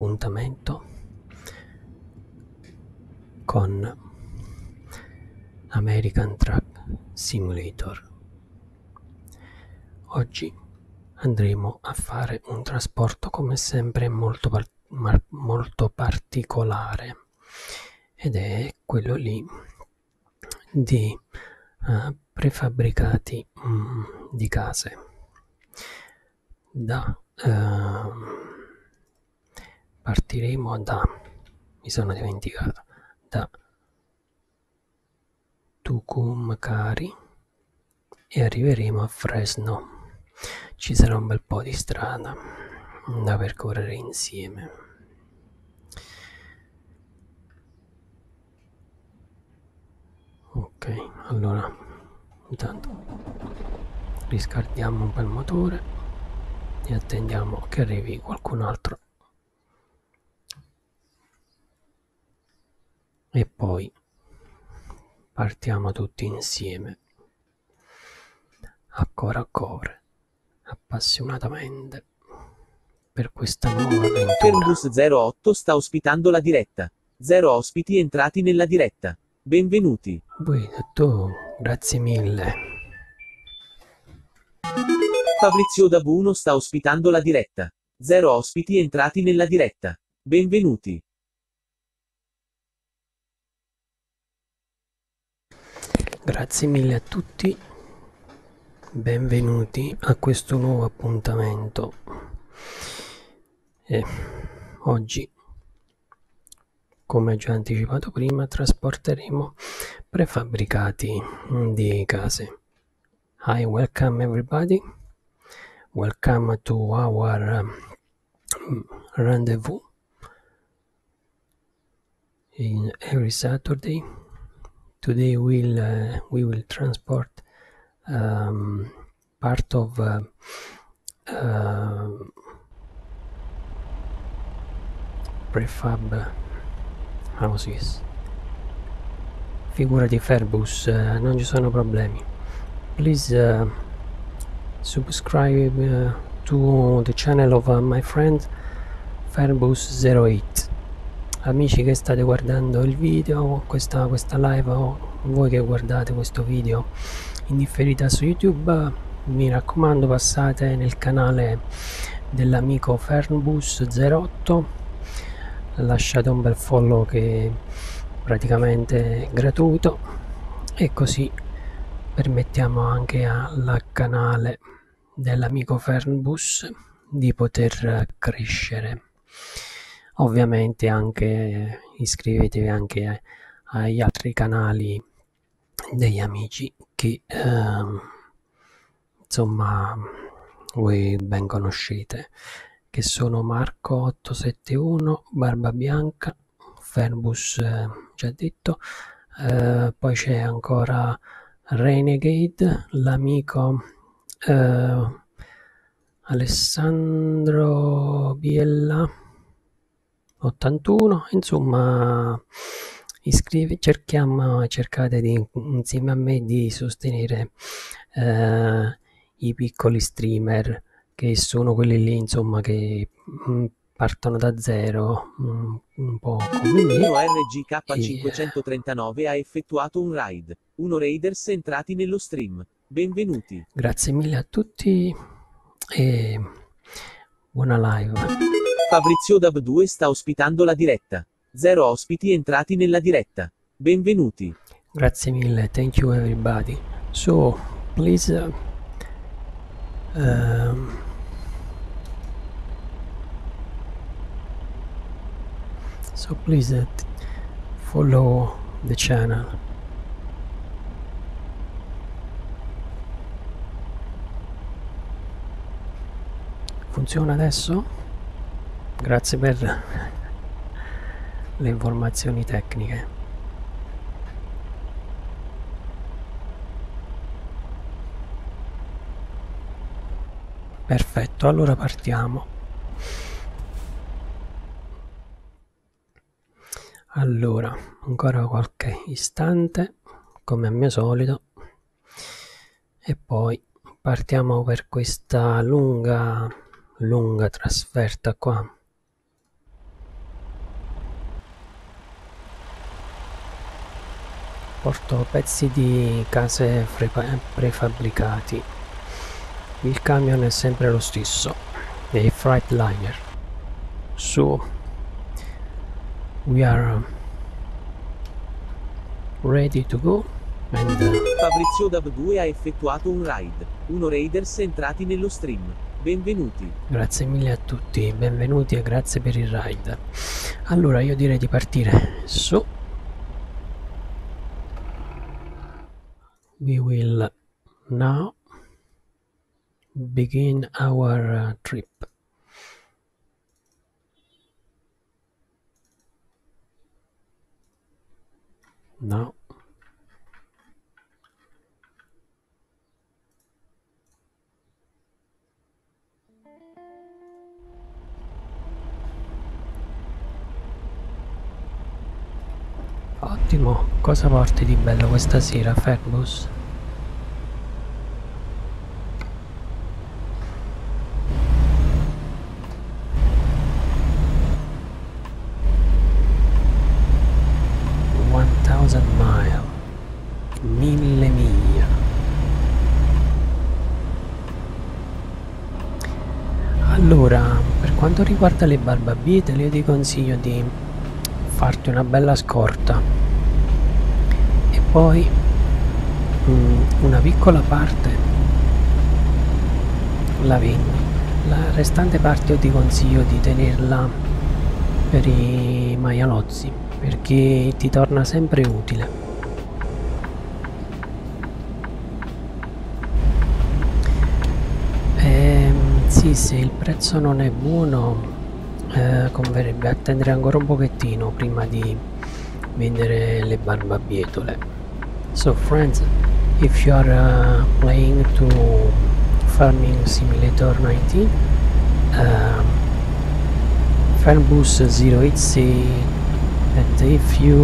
appuntamento con American Truck Simulator. Oggi andremo a fare un trasporto come sempre molto, molto particolare ed è quello lì di uh, prefabbricati um, di case da uh, partiremo da mi sono dimenticato da Tucumcari e arriveremo a Fresno. Ci sarà un bel po' di strada da percorrere insieme. Ok allora intanto riscaldiamo un il motore e attendiamo che arrivi qualcun altro e poi partiamo tutti insieme a core a core appassionatamente per questa nuova avventura. Fernbus 08 sta ospitando la diretta. Zero ospiti entrati nella diretta. Benvenuti. Buono, grazie mille. Fabrizio Dabuno sta ospitando la diretta. Zero ospiti entrati nella diretta. Benvenuti. Grazie mille a tutti, benvenuti a questo nuovo appuntamento. E oggi, come già anticipato prima, trasporteremo prefabbricati di case. Hi, welcome everybody. Welcome to our um, rendezvous in every Saturday today we'll uh, we will transport um, part of uh, uh, prefab houses. Figura di Fairbus uh, non ci sono problemi. Please uh, subscribe uh, to the channel of my friend Fairbus 08 amici che state guardando il video questa, questa live o voi che guardate questo video in differita su youtube mi raccomando passate nel canale dell'amico Fernbus08 lasciate un bel follow che praticamente è gratuito e così permettiamo anche al canale dell'amico Fernbus di poter crescere ovviamente anche iscrivetevi anche agli altri canali degli amici che ehm, insomma voi ben conoscete che sono Marco 871 Barba Bianca Ferbus eh, già detto. Eh, poi c'è ancora Renegade l'amico eh, Alessandro Biella 81 insomma iscrivi cerchiamo cercate di insieme a me di sostenere eh, i piccoli streamer che sono quelli lì insomma che mh, mm, partono da zero mh, mm, un po' come me. RGK539 e... ha effettuato un raid. Uno raiders entrati nello stream. Benvenuti. Grazie mille a tutti e buona live Fabrizio Dab 2 sta ospitando la diretta. Zero ospiti entrati nella diretta. Benvenuti. Grazie mille, thank you everybody. So, please uh, um, so please uh, follow the channel. Funziona adesso? Grazie per le informazioni tecniche. Perfetto, allora partiamo. Allora, ancora qualche istante, come al mio solito, e poi partiamo per questa lunga, lunga trasferta qua porto pezzi di case prefabbricati il camion è sempre lo stesso è Freightliner so we are ready to go and uh, Fabrizio Dab2 ha effettuato un raid. Uno raiders entrati nello stream. Benvenuti. Grazie mille a tutti, benvenuti e grazie per il raid. Allora io direi di partire su. We will now begin our uh, trip. Now cosa porti di bello questa sera, miglia. Allora, per quanto riguarda le barbabiete, io ti consiglio di farti una bella scorta poi mm, una piccola parte la vendi la restante parte io ti consiglio di tenerla per i maialozzi perché ti torna sempre utile. E, sì se il prezzo non è buono eh, converrebbe attendere ancora un pochettino prima di vendere le barbabietole so friends if you are uh, playing to farming simulator 19 um, Fernbus 0 say that if you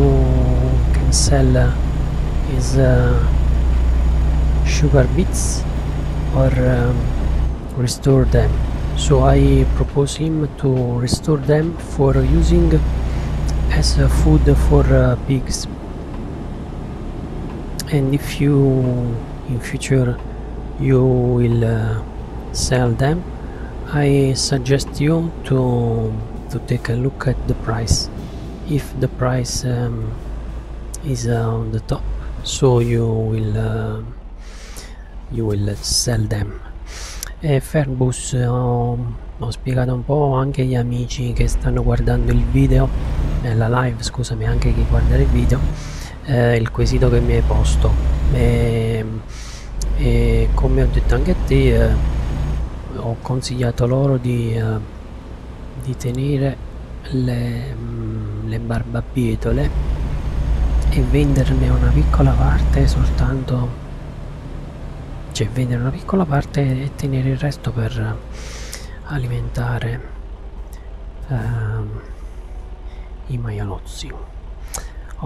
can sell uh, his uh, sugar beets or um, restore them. So I propose him to restore them for using as a food for uh, pigs and if you in future you will uh, sell them I suggest you to to take a look at the price. If the price um, is uh, on the top so you will uh, you will sell them. E Fairbus ho, ho, spiegato un po' anche agli amici che stanno guardando il video eh, la live scusami anche chi guarda il video eh, il quesito che mi hai posto. E, e come ho detto anche a te eh, ho consigliato loro di, eh, di tenere le, mh, le barbabietole e venderne una piccola parte soltanto cioè vendere una piccola parte e tenere il resto per alimentare ehm, i maialozzi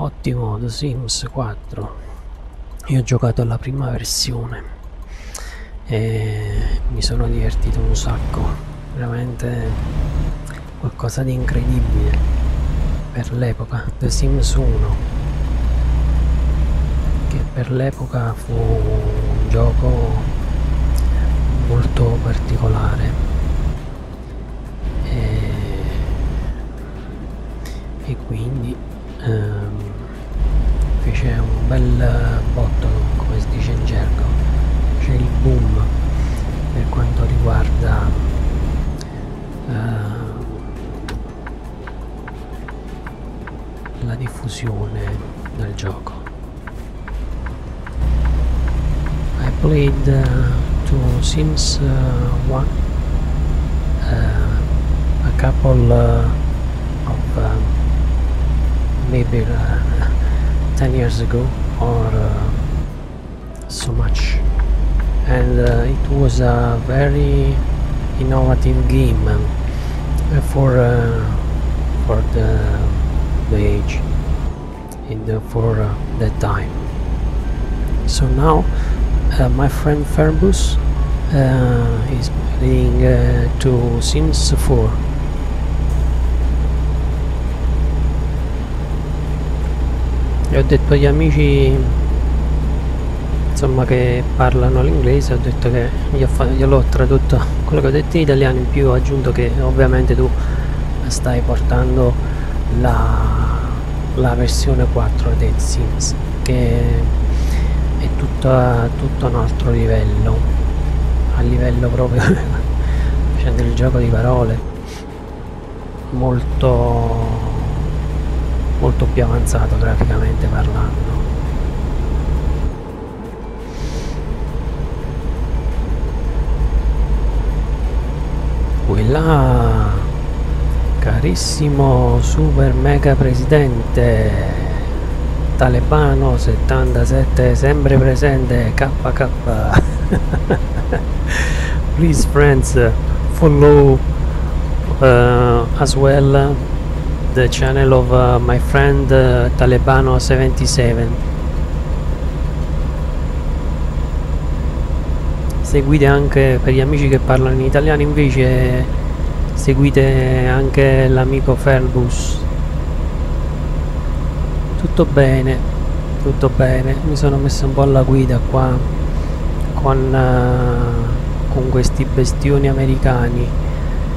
ottimo The Sims 4 io ho giocato la prima versione e mi sono divertito un sacco. Veramente qualcosa di incredibile per l'epoca. The Sims 1 che per l'epoca fu un gioco molto particolare. E, e quindi ehm, fece un bel botto come si dice in gergo. C'è il boom per quanto riguarda eh, la diffusione del gioco. Played uh, to Sims uh, 1 uh, a couple of um, maybe 10 years ago or so much. And uh, it was a very innovative game um, for uh, for the the age in the, for uh, that time. So now uh, my friend Ferbus uh, is playing uh, to Sims 4 e ho detto agli amici insomma che parlano l'inglese ho detto che gliel'ho tradotto quello che ho detto in italiano in più ho aggiunto che ovviamente tu stai portando la, la versione 4 dei Sims che è tutta, tutto un altro livello a livello proprio cioè del gioco di parole molto molto più avanzato graficamente parlando. Là carissimo super mega presidente talebano 77 sempre presente KK please friends follow uh, as well the channel of uh, my friend uh, talebano 77 seguite anche per gli amici che parlano in italiano invece seguite anche l'amico Ferbus tutto bene tutto bene. Mi sono messo un po' alla guida qua con, uh, con questi bestioni americani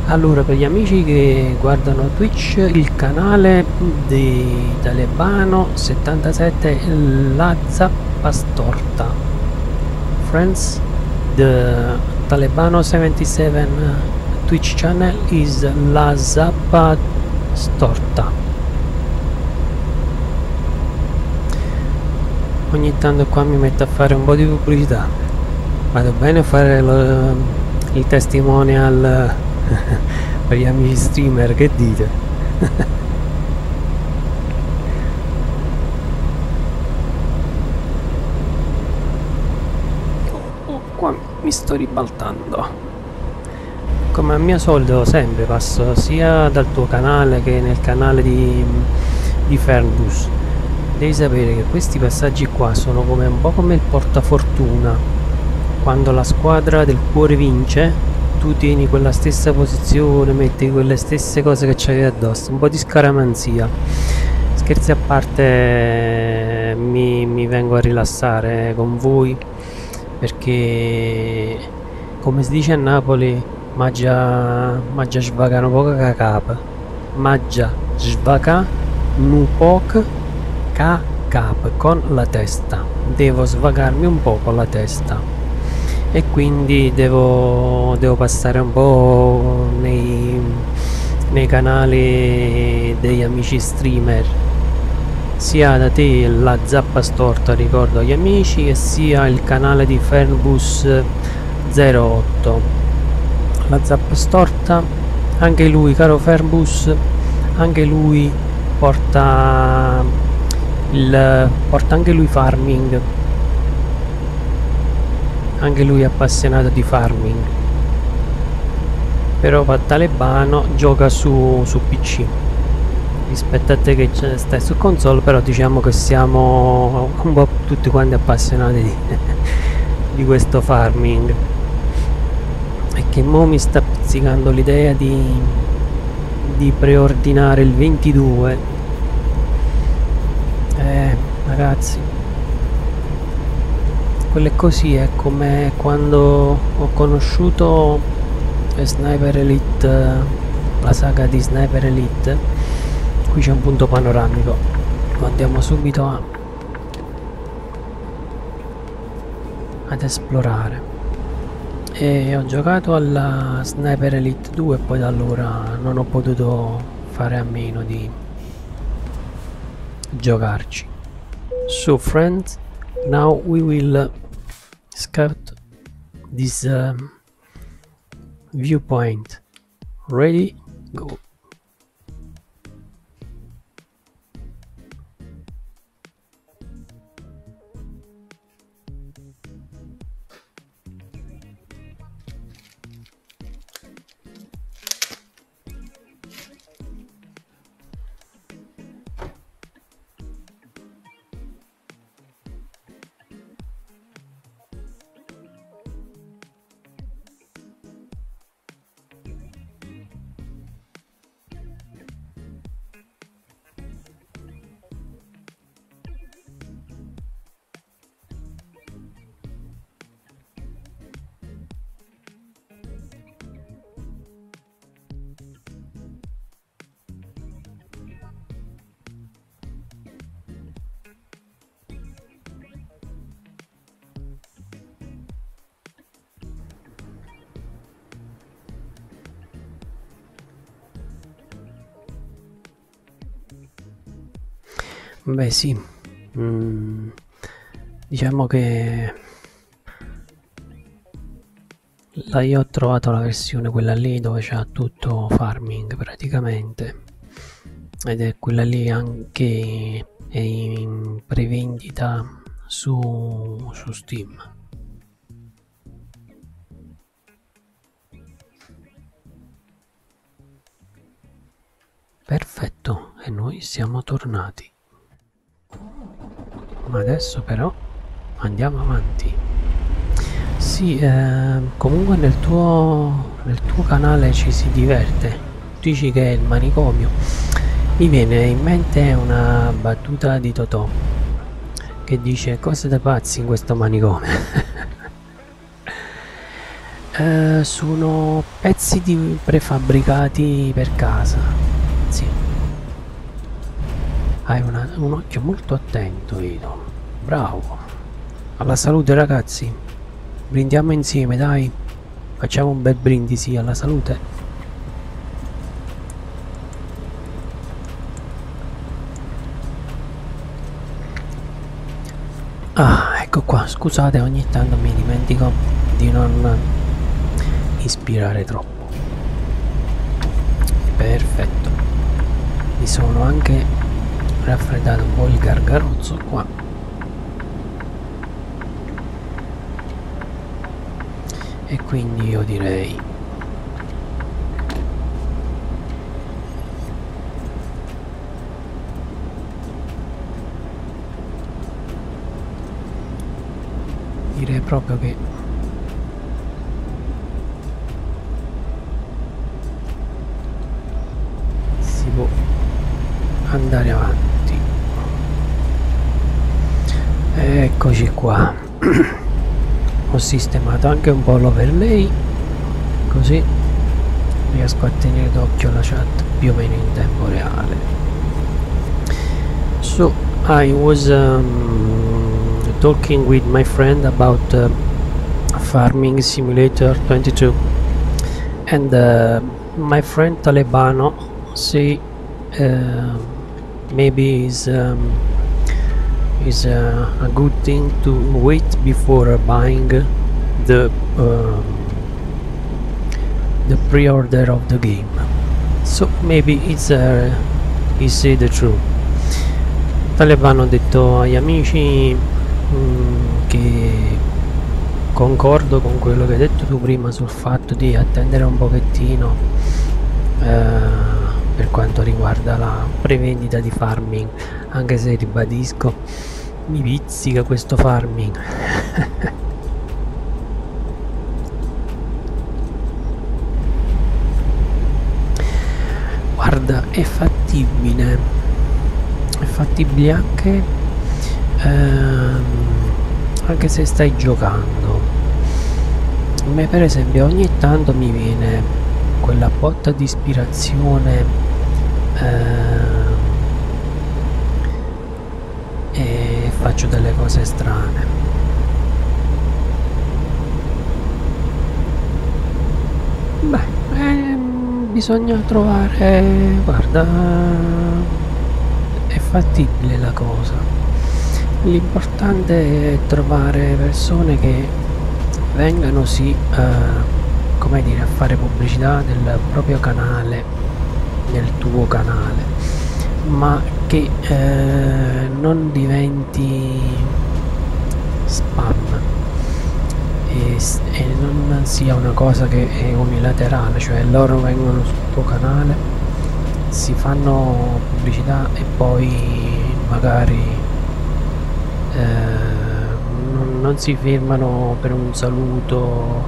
allora per gli amici che guardano Twitch il canale di Talebano 77 è la zappa storta friends the Talebano 77 Twitch channel is La Zappa Storta. Ogni tanto qua mi metto a fare un po' di pubblicità. Vado bene a fare lo, il testimonial per gli amici streamer, che dite? mi sto ribaltando. Come a mio solito sempre passo sia dal tuo canale che nel canale di, di Fernbus devi sapere che questi passaggi qua sono come un po' come il portafortuna. Quando la squadra del cuore vince tu tieni quella stessa posizione metti quelle stesse cose che c'avevi addosso un po' di scaramanzia. Scherzi a parte mi, mi vengo a rilassare con voi perché come si dice a Napoli mangia mangia svagano poco ca cap. Mangia svaga un poco ca cap con la testa. Devo svagarmi un po' con la testa e quindi devo, devo passare un po' nei, nei canali degli amici streamer. Sia da te la zappa storta ricordo agli amici e sia il canale di Fernbus 08 la zappa storta anche lui caro Fernbus anche lui porta il porta anche lui farming anche lui è appassionato di farming. Però va talebano gioca su, su pc rispetto a te che stai su console però diciamo che siamo un po' tutti quanti appassionati di, di questo farming. E che mo mi sta pizzicando l'idea di, di preordinare il 22 eh ragazzi quelle così è come quando ho conosciuto Sniper Elite la saga di Sniper Elite. Qui c'è un punto panoramico. Andiamo subito a ad esplorare. E ho giocato alla Sniper Elite 2 e poi da allora non ho potuto fare a meno di giocarci. So friends now we will scout this um, viewpoint. Ready? Go Beh sì, mm, diciamo che la, io ho trovato la versione quella lì dove c'è tutto farming praticamente ed è quella lì anche è in prevendita su, su Steam. Perfetto, e noi siamo tornati. Ma adesso però andiamo avanti. Sì, eh, comunque nel tuo, nel tuo canale ci si diverte. Dici che è il manicomio. Mi viene in mente una battuta di Totò che dice cose da pazzi in questo manicomio. eh, sono pezzi di prefabbricati per casa. Hai una, un occhio molto attento, Ido. Bravo. Alla salute ragazzi. Brindiamo insieme, dai. Facciamo un bel brindisi alla salute. Ah, ecco qua. Scusate, ogni tanto mi dimentico di non ispirare troppo. Perfetto. Mi sono anche raffreddato un po' il gargarozzo qua. E quindi io direi direi proprio che si può andare avanti eccoci qua. Ho sistemato anche un po' l'overlay così riesco a tenere d'occhio la chat più o meno in tempo reale. So I was um, talking with my friend about uh, farming simulator 22 and uh, my friend Talebano say uh, maybe is um, is a, a good thing to wait before buying the um, the pre-order of the game. So maybe it's uh, he say the truth. Taliban detto agli amici mm, che concordo con quello che hai detto tu prima sul fatto di attendere un pochettino eh, per quanto riguarda la prevendita di farming anche se ribadisco mi pizzica questo farming guarda è fattibile. È fattibile anche ehm, anche se stai giocando. A me per esempio ogni tanto mi viene quella botta di ispirazione eh, e faccio delle cose strane. Beh, eh, bisogna trovare... guarda, è fattibile la cosa. L'importante è trovare persone che vengano sì, eh, come dire, a fare pubblicità del proprio canale, nel tuo canale, ma che eh, non diventi spam e, e, non sia una cosa che è unilaterale cioè loro vengono sul tuo canale si fanno pubblicità e poi magari eh, non, non si fermano per un saluto.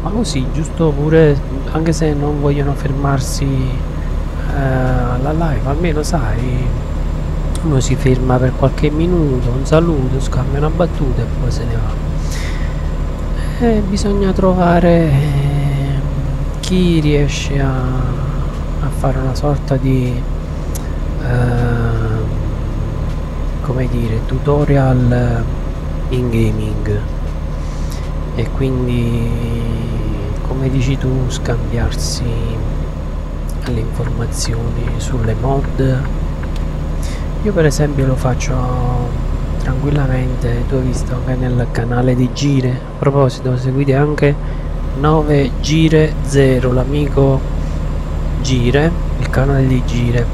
Ma così giusto pure anche se non vogliono fermarsi eh, alla live almeno sai uno si ferma per qualche minuto, un saluto, scambia una battuta e poi se ne va. E bisogna trovare eh, chi riesce a, a, fare una sorta di eh, come dire tutorial in gaming e quindi come dici tu scambiarsi le informazioni sulle mod io per esempio lo faccio tranquillamente tu hai visto anche nel canale di Gire a proposito seguite anche 9 Gire 0 l'amico Gire il canale di Gire.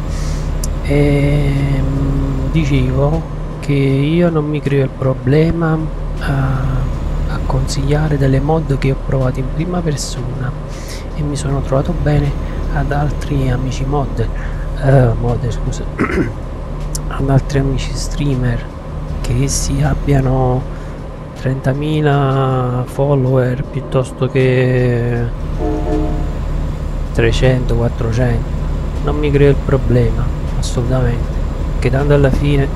E mm, dicevo che io non mi creo il problema a, a consigliare delle mod che ho provato in prima persona e mi sono trovato bene ad altri amici mod. Uh, mod scusa ad altri amici streamer che essi abbiano 30.000 follower piuttosto che 300 400 non mi creo il problema assolutamente. Che tanto alla fine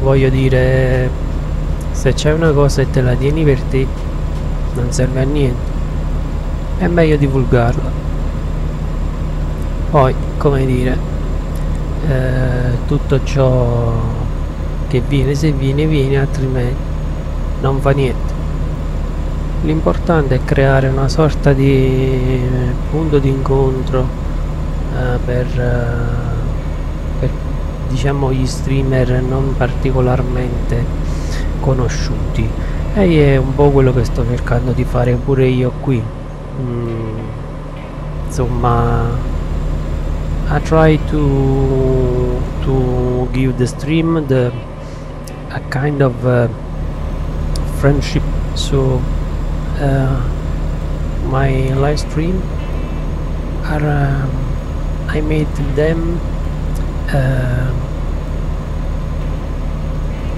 voglio dire se c'è una cosa e te la tieni per te non serve a niente. È meglio divulgarla. Poi come dire eh, tutto ciò che viene se viene viene altrimenti non fa niente. L'importante è creare una sorta di punto di incontro eh, per, eh, per diciamo gli streamer non particolarmente conosciuti. E è un po' quello che sto cercando di fare pure io qui. Mm, insomma I try to to give the stream the a kind of uh, friendship. So uh, my live stream are um, I made them uh,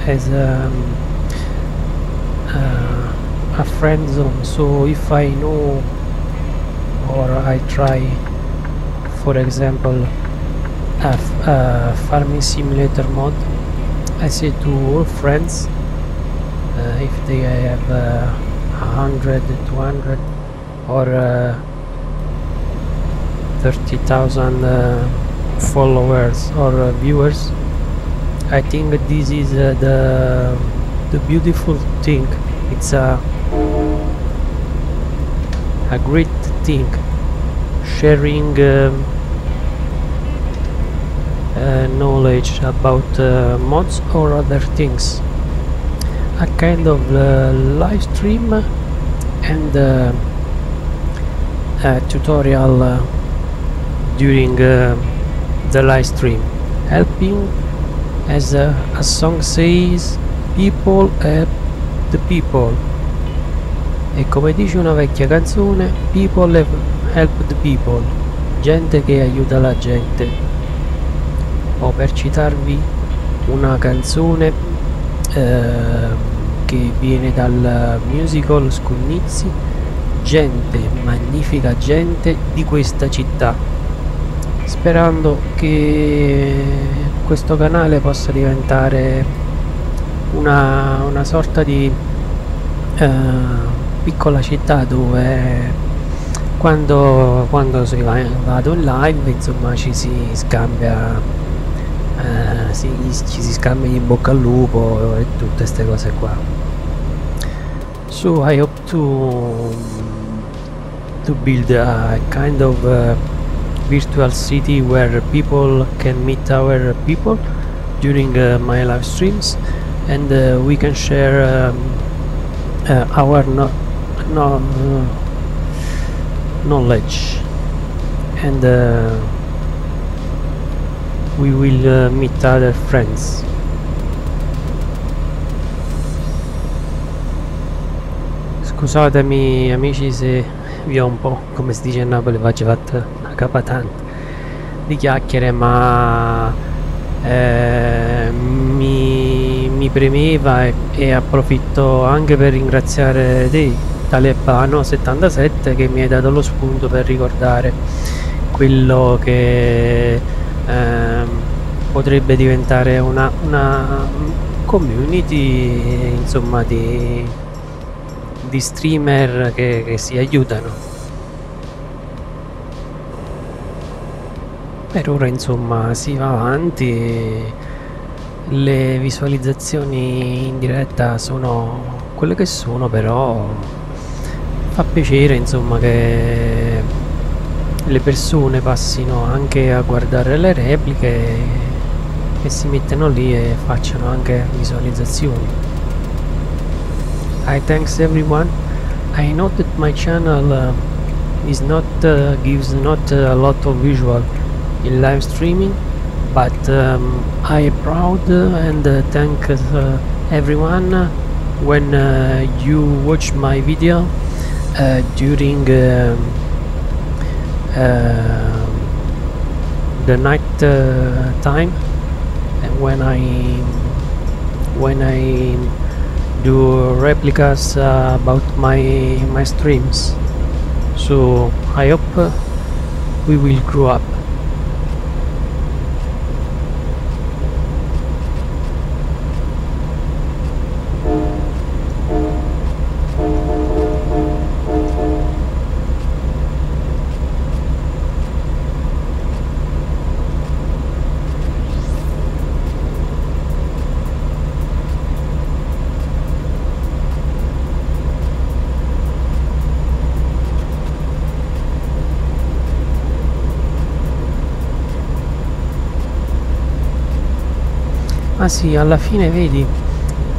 as um, uh, a friend zone. So if I know or I try for example a, farming simulator mod. I say to all friends uh, if they have uh, 100 200 or uh, 30,000 uh, followers or uh, viewers I think this is uh, the the beautiful thing. It's a a great thing sharing um, uh, knowledge about uh, mods or other things. A kind of uh, live stream and uh, a tutorial uh, during uh, the live stream. Helping as a song says people help the people. E come dice una vecchia canzone people help the people gente che aiuta la gente. O per citarvi una canzone eh, che viene dal musical Scunizzi gente, magnifica gente di questa città. Sperando che questo canale possa diventare una, una sorta di eh, piccola città dove quando, quando vado live insomma ci si scambia eh, si, ci si scambia in bocca al lupo e tutte queste cose qua. So I hope to to build a kind of uh, virtual city where people can meet our people during uh, my live streams and uh, we can share um, uh, our no, no, knowledge. And uh, we will uh, meet other friends. Scusatemi amici se vi ho un po' come si dice a Napoli faccio fatta una capatante di chiacchiere ma eh, mi, mi, premeva e, e approfitto anche per ringraziare te Talebano77 che mi hai dato lo spunto per ricordare quello che eh, potrebbe diventare una, una community insomma di, di streamer che, che si aiutano. Per ora insomma si va avanti. Le visualizzazioni in diretta sono quelle che sono però fa piacere insomma che le persone passino anche a guardare le repliche che si mettono lì e facciano anche visualizzazioni. I thanks everyone. I know that my channel uh, is not uh, gives not a lot of visual in live streaming but um, I am proud and uh, thank uh, everyone. When uh, you watch my video uh, during um, uh, the night uh, time when I when I do replicas uh, about my my streams. So I hope uh, we will grow up Ah sì, alla fine vedi,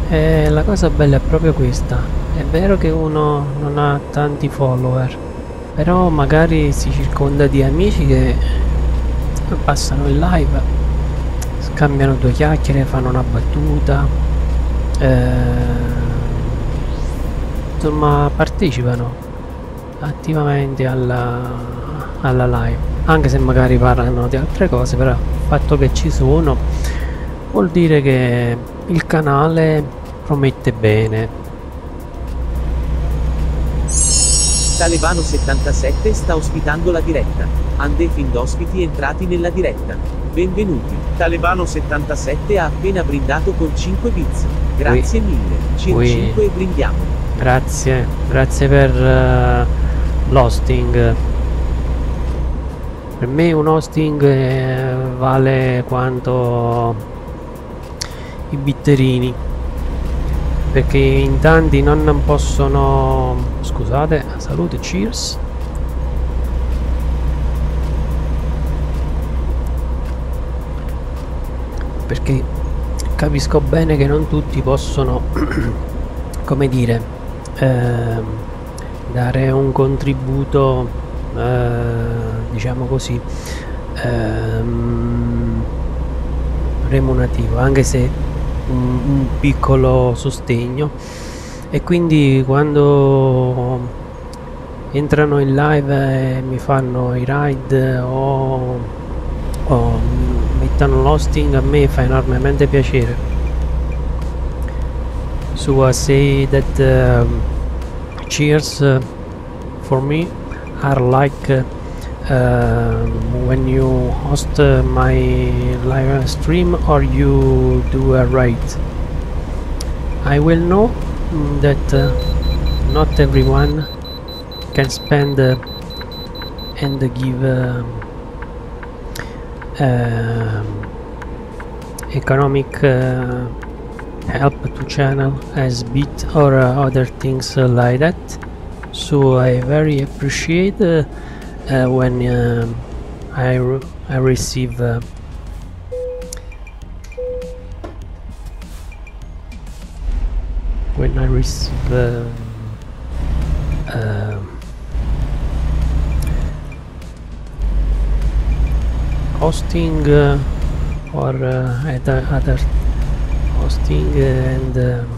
eh, la cosa bella è proprio questa. È vero che uno non ha tanti follower, però magari si circonda di amici che passano in live, scambiano due chiacchiere, fanno una battuta, eh, insomma partecipano attivamente alla, alla live, anche se magari parlano di altre cose, però il fatto che ci sono vuol dire che il canale promette bene Talebano 77 sta ospitando la diretta. Undefined ospiti entrati nella diretta. Benvenuti. Talebano 77 ha appena brindato con 5 bits. Grazie mille. Cir Ui. 5 e brindiamo. grazie grazie per eh, l'hosting per me un hosting eh, vale quanto i bitterini. Perché in tanti non possono scusate salute cheers. Perché capisco bene che non tutti possono come dire ehm, dare un contributo eh, diciamo così ehm, remunativo anche se un, piccolo sostegno. E quindi quando entrano in live e mi fanno i ride o, o mettono l'hosting a me fa enormemente piacere. So say that um, cheers uh, for me are like uh, um, when you host uh, my live stream or you do a raid I will know that uh, not everyone can spend uh, and give um, um, economic uh, help to channel as bit or uh, other things uh, like that. So I very appreciate uh, uh, when um, I, re I receive uh, when I receive uh, um, hosting uh, or uh, other, other hosting and um,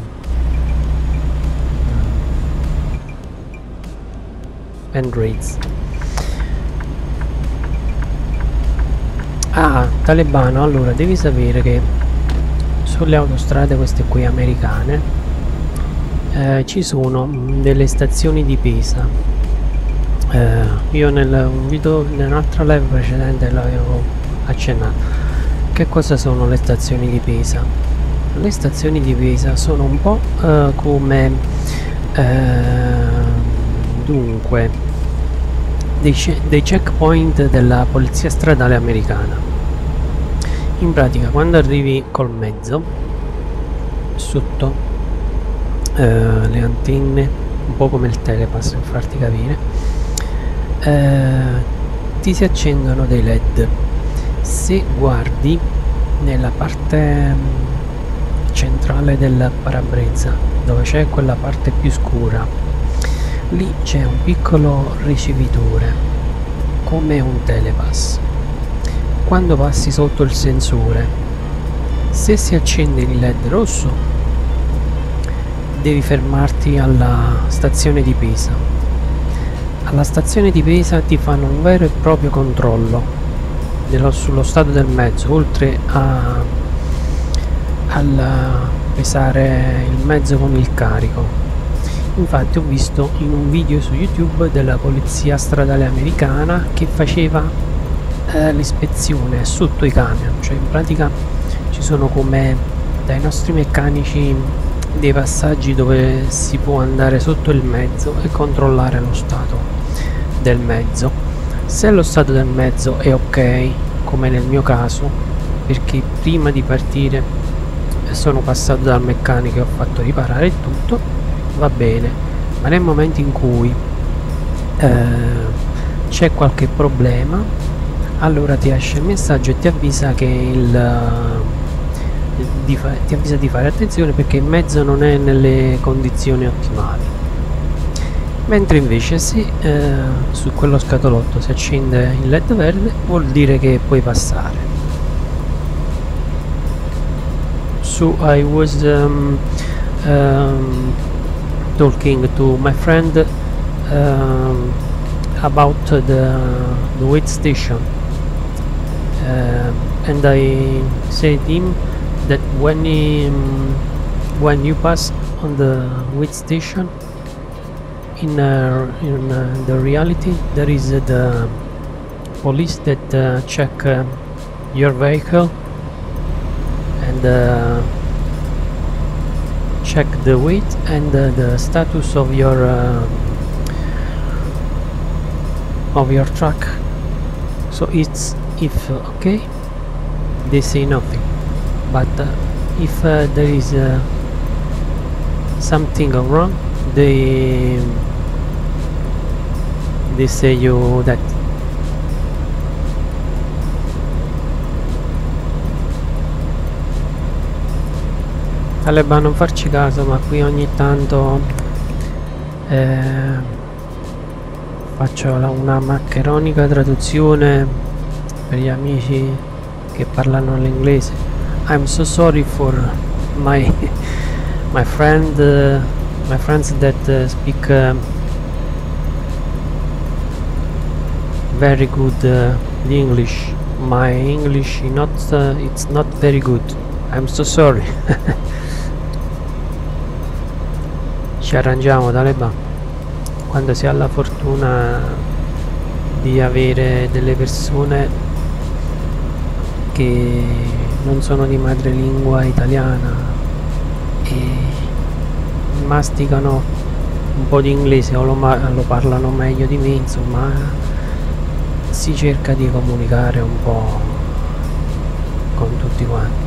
and raids ah talebano allora devi sapere che sulle autostrade queste qui americane eh, ci sono mm, delle stazioni di pesa. Eh, io nel video nell'altra live precedente l'avevo accennato. Che cosa sono le stazioni di pesa? Le stazioni di pesa sono un po' eh, come eh, dunque dei, dei checkpoint della polizia stradale americana. In pratica quando arrivi col mezzo sotto eh, le antenne un po' come il telepass per farti capire eh, ti si accendono dei led. Se guardi nella parte mm, centrale del parabrezza dove c'è quella parte più scura lì c'è un piccolo ricevitore come un telepass. Quando passi sotto il sensore se si accende il led rosso devi fermarti alla stazione di Pisa alla stazione di Pisa ti fanno un vero e proprio controllo dello, sullo stato del mezzo oltre a al pesare il mezzo con il carico infatti ho visto in un video su youtube della polizia stradale americana che faceva eh, l'ispezione sotto i camion cioè in pratica ci sono come dai nostri meccanici dei passaggi dove si può andare sotto il mezzo e controllare lo stato del mezzo. Se lo stato del mezzo è ok come nel mio caso perché prima di partire sono passato dal meccanico e ho fatto riparare tutto va bene ma nel momento in cui eh, c'è qualche problema allora ti esce il messaggio e ti avvisa che il eh, di ti avvisa di fare attenzione perché il mezzo non è nelle condizioni ottimali. Mentre invece se eh, su quello scatolotto si accende il led verde vuol dire che puoi passare. So I was um, um, talking to my friend um, about the, the wait station. Uh, and I said him that when he, when you pass on the wait station in, uh, in uh, the reality there is the police that uh, check uh, your vehicle. And uh, check the weight and the status of your uh, of your truck. So it's if okay they say nothing. But uh, if uh, there is something wrong they they say you that Taleba non farci caso ma qui ogni tanto eh, faccio una maccheronica traduzione per gli amici che parlano l'inglese. I'm so sorry for my my friend uh, my friends that uh, speak uh, very good English. My English not it's not very good. I'm so sorry ci arrangiamo Taleba quando si ha la fortuna di avere delle persone che non sono di madrelingua italiana e masticano un po' di inglese o lo, lo parlano meglio di me insomma si cerca di comunicare un po' con tutti quanti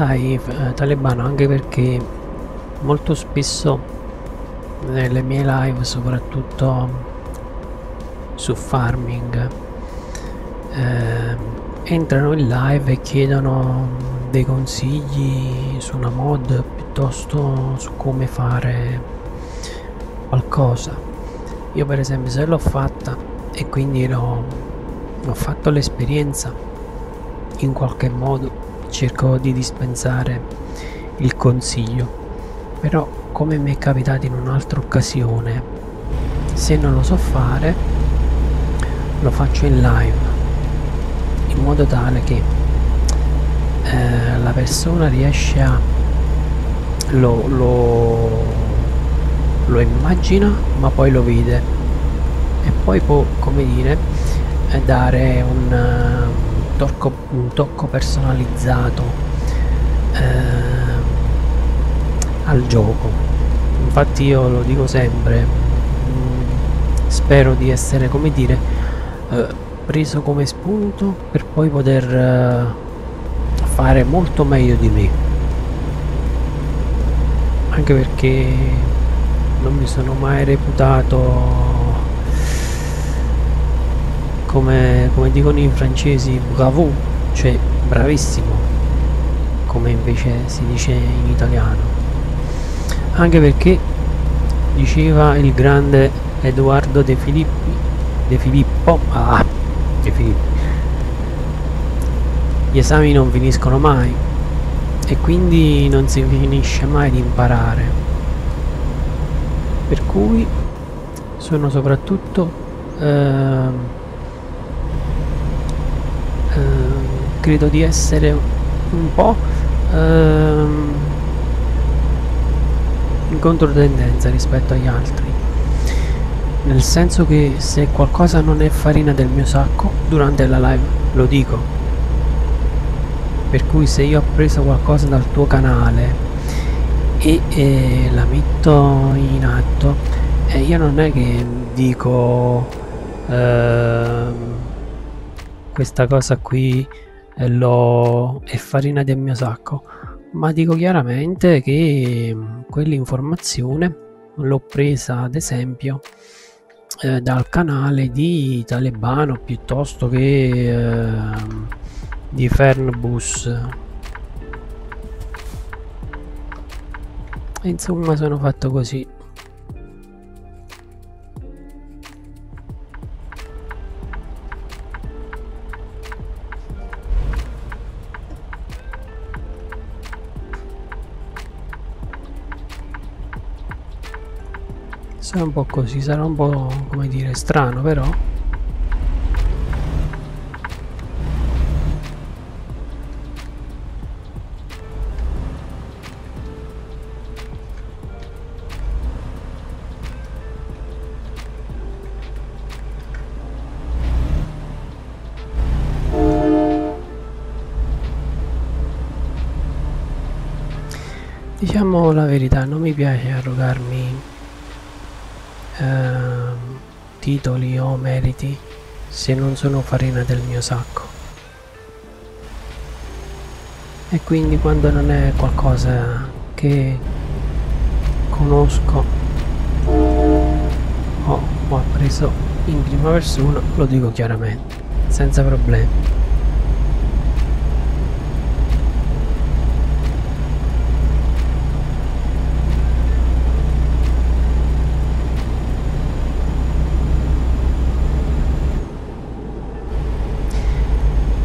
sai eh, talebano anche perché molto spesso nelle mie live soprattutto su farming eh, entrano in live e chiedono dei consigli su una mod piuttosto su come fare qualcosa. Io per esempio se l'ho fatta e quindi l'ho ho fatto l'esperienza in qualche modo cerco di dispensare il consiglio. Però come mi è capitato in un'altra occasione se non lo so fare lo faccio in live in modo tale che eh, la persona riesce a lo, lo, lo immagina ma poi lo vede. E poi può come dire dare un, tocco, un tocco personalizzato eh, al gioco. Infatti io lo dico sempre mm, spero di essere come dire eh, preso come spunto per poi poter eh, fare molto meglio di me. Anche perché non mi sono mai reputato come, come dicono i francesi bravo cioè bravissimo come invece si dice in italiano. Anche perché diceva il grande Edoardo De Filippi De Filippo ah, De Filippi gli esami non finiscono mai e quindi non si finisce mai di imparare. Per cui sono soprattutto eh, credo di essere un po' eh, in controtendenza rispetto agli altri. Nel senso che se qualcosa non è farina del mio sacco durante la live lo dico. Per cui se io ho preso qualcosa dal tuo canale e, e la metto in atto e io non è che dico eh, questa cosa qui è, lo, è farina del mio sacco. Ma dico chiaramente che quell'informazione l'ho presa ad esempio eh, dal canale di Talebano piuttosto che eh, di Fernbus. Insomma sono fatto così sarà un po' così sarà un po' come dire strano però. Diciamo la verità, non mi piace arrogarmi eh, titoli o meriti se non sono farina del mio sacco. E quindi quando non è qualcosa che conosco o ho appreso in prima persona, lo dico chiaramente, senza problemi.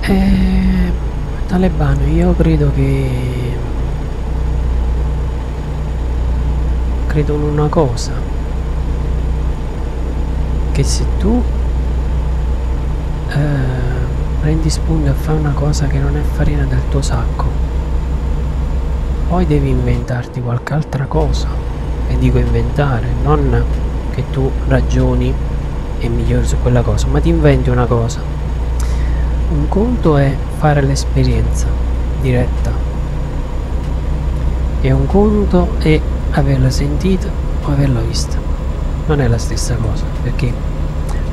Eh, talebano, io credo che... Credo in una cosa. Che se tu eh, prendi spunto e fai una cosa che non è farina del tuo sacco, poi devi inventarti qualche altra cosa. E dico inventare, non che tu ragioni e migliori su quella cosa, ma ti inventi una cosa un conto è fare l'esperienza diretta e un conto è averla sentita o averla vista. Non è la stessa cosa, perché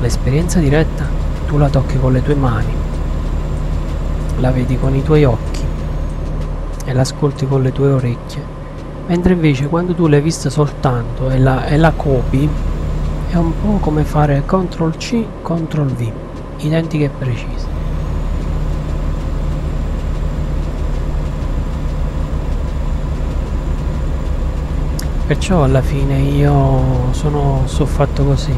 l'esperienza diretta tu la tocchi con le tue mani, la vedi con i tuoi occhi e l'ascolti con le tue orecchie, mentre invece quando tu l'hai vista soltanto e la, e la copi è un po' come fare CTRL C, CTRL V, identiche e precise. Perciò alla fine io sono soffatto così.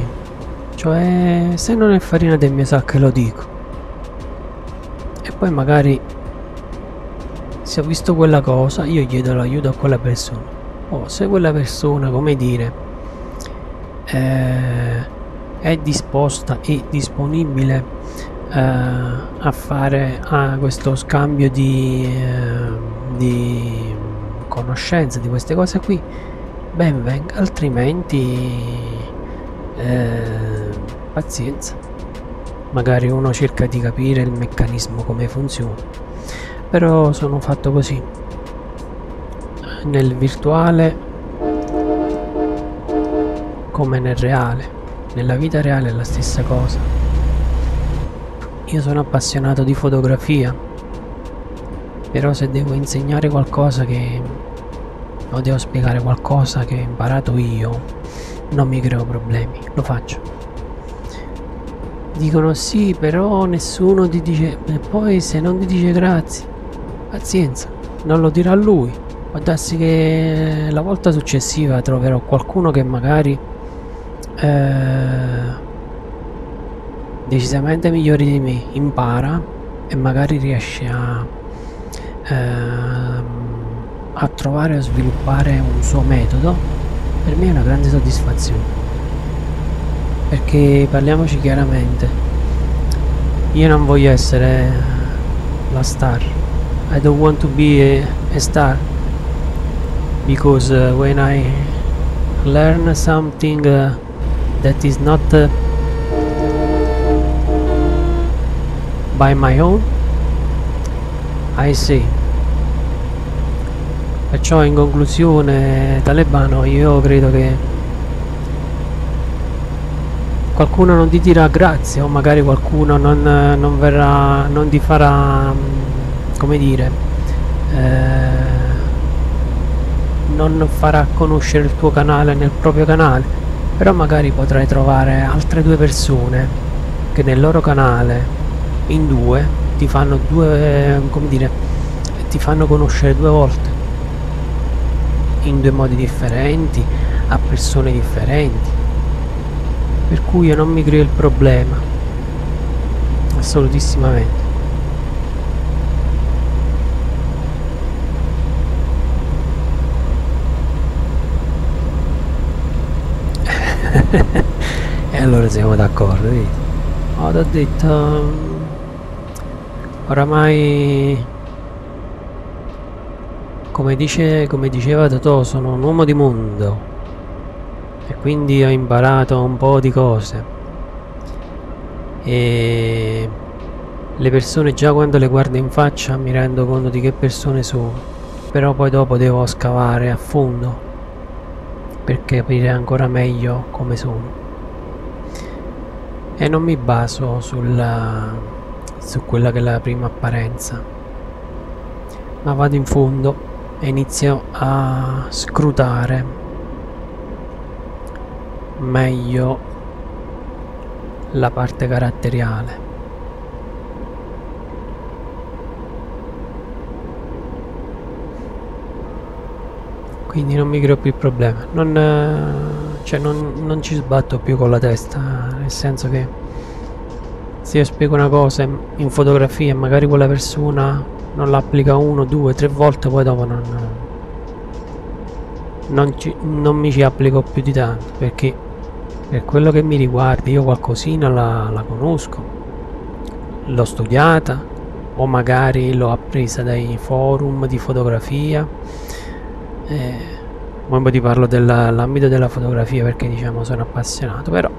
Cioè, se non è farina del mio sacco lo dico. E poi magari se ho visto quella cosa, io chiedo l'aiuto a quella persona. O oh, se quella persona, come dire, eh, è disposta e disponibile eh, a fare a questo scambio di, eh, di conoscenze di queste cose qui ben venga altrimenti eh, pazienza. Magari uno cerca di capire il meccanismo come funziona. Però sono fatto così. Nel virtuale come nel reale. Nella vita reale è la stessa cosa. Io sono appassionato di fotografia, però se devo insegnare qualcosa che o devo spiegare qualcosa che ho imparato io, non mi creo problemi, lo faccio. Dicono sì, però nessuno ti dice e poi se non ti dice grazie, pazienza, non lo dirà lui. Può darsi che la volta successiva troverò qualcuno che magari eh, decisamente migliore di me impara e magari riesce a, eh, a trovare o sviluppare un suo metodo per me è una grande soddisfazione. Perché parliamoci chiaramente io non voglio essere la star. I don't want to be a, a star. Because uh, when I learn something uh, that is not uh, by my own I see perciò in conclusione talebano io credo che qualcuno non ti dirà grazie o magari qualcuno non, non verrà non ti farà mm, come dire eh, non farà conoscere il tuo canale nel proprio canale però magari potrai trovare altre due persone che nel loro canale in due ti fanno due come dire ti fanno conoscere due volte in due modi differenti a persone differenti. Per cui io non mi creo il problema assolutissimamente. E allora siamo d'accordo ho detto um, oramai come, dice, come diceva Totò sono un uomo di mondo e quindi ho imparato un po' di cose. E le persone già quando le guardo in faccia mi rendo conto di che persone sono. Però poi dopo devo scavare a fondo per capire ancora meglio come sono. E non mi baso sulla, su quella che è la prima apparenza ma vado in fondo e inizio a scrutare. Meglio la parte caratteriale. Quindi non mi creo più problemi non, eh, cioè non, non ci sbatto più con la testa nel senso che se io spiego una cosa in fotografia e magari quella persona non l'applica uno, due, tre volte poi dopo non, non, ci, non mi ci applico più di tanto perché per quello che mi riguarda io qualcosina la, la conosco l'ho studiata o magari l'ho appresa dai forum di fotografia eh, poi ti parlo dell'ambito della fotografia perché diciamo sono appassionato però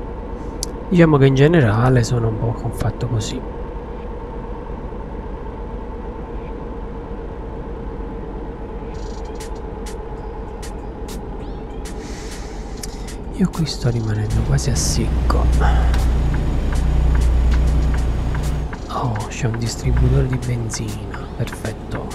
diciamo che in generale sono un po' fatto così io qui sto rimanendo quasi a secco. Oh c'è un distributore di benzina. Perfetto.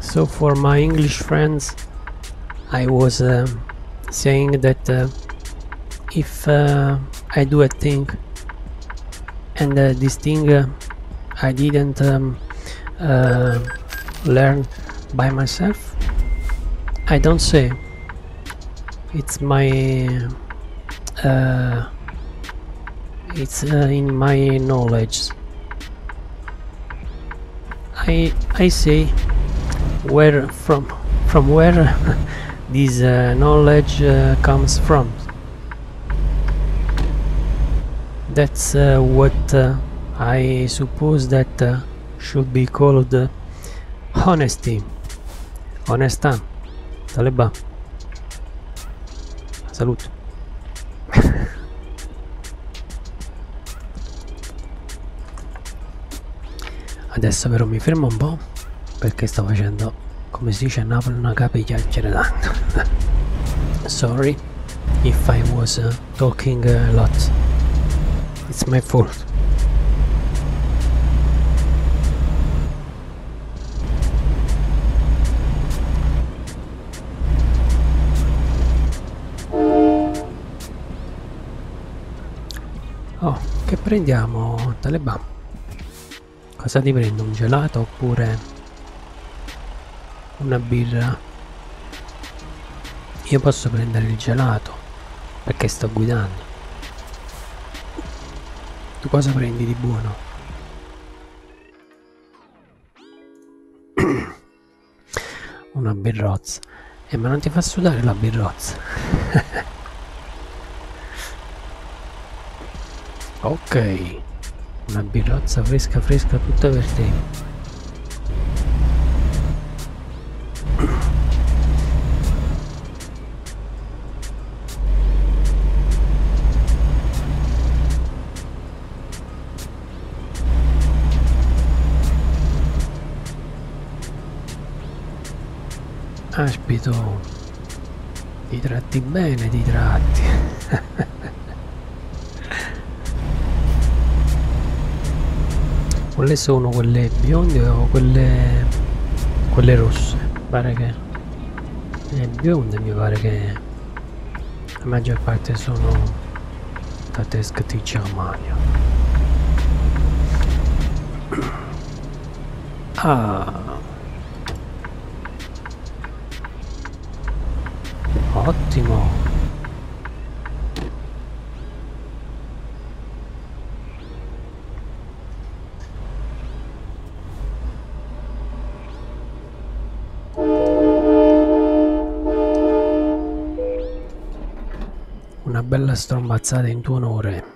So for my English friends I was uh, saying that uh, if uh, I do a thing and uh, this thing uh, I didn't um, uh, learn by myself. I don't say. It's my it's in my knowledge. I I say where from from where this uh, knowledge uh, comes from that's uh, what uh, I suppose that uh, should be called uh, honesty. Onesta taleba. Salute adesso però mi fermo un po' perché sto facendo come si dice a Napoli una capi chiacchiere tanto sorry if I was uh, talking a lot it's my fault Oh, che prendiamo, Taleban? Cosa ti prendo? Un gelato oppure una birra? Io posso prendere il gelato perché sto guidando. Tu cosa prendi di buono? una birrozza. Eh, ma non ti fa sudare la birrozza? ok una birrozza fresca fresca tutta per te Aspito, ti tratti bene, ti tratti. quelle sono quelle bionde o quelle quelle rosse pare che le bionde mi pare che la maggior parte sono tedesche di Germania ah ottimo bella strombazzata in tuo onore.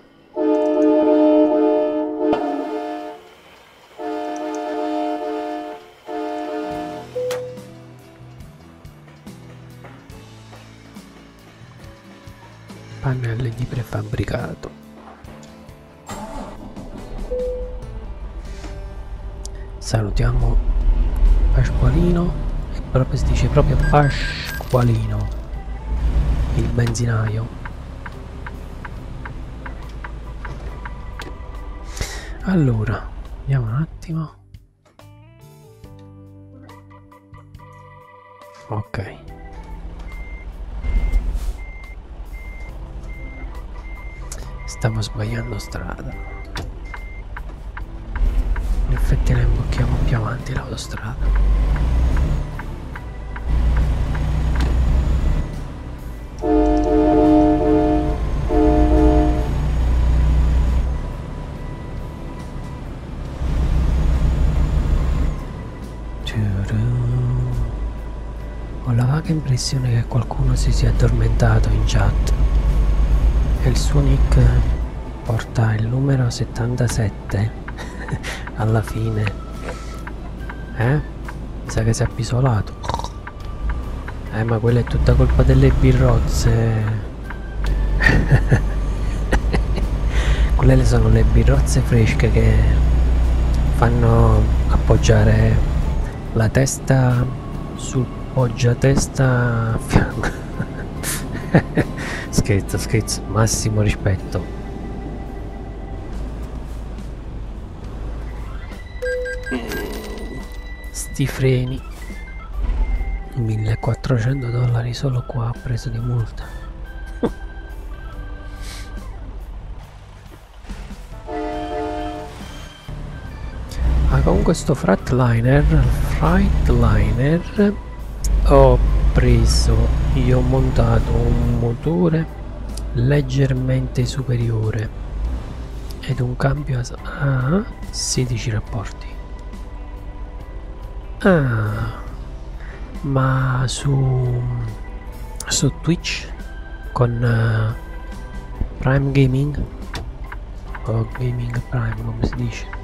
Pannelli di prefabbricato. Salutiamo Pasqualino e proprio si dice proprio Pasqualino il benzinaio. Allora vediamo un attimo. Ok stavo sbagliando strada. In effetti la imbocchiamo più avanti l'autostrada. Vaga impressione che qualcuno si sia addormentato in chat il suo nick porta il numero 77 alla fine. Eh? mi sa che si è appisolato. Eh ma quella è tutta colpa delle birrozze. Quelle sono le birrozze fresche che fanno appoggiare la testa sul appoggia testa a fianco scherzo scherzo massimo rispetto. Sti freni. 1400 dollari solo qua preso di multa. Ah, comunque sto Freightliner Freightliner ho preso e ho montato un motore leggermente superiore ed un cambio a 16 rapporti. Ah, ma su su Twitch con uh, Prime Gaming o Gaming Prime come si dice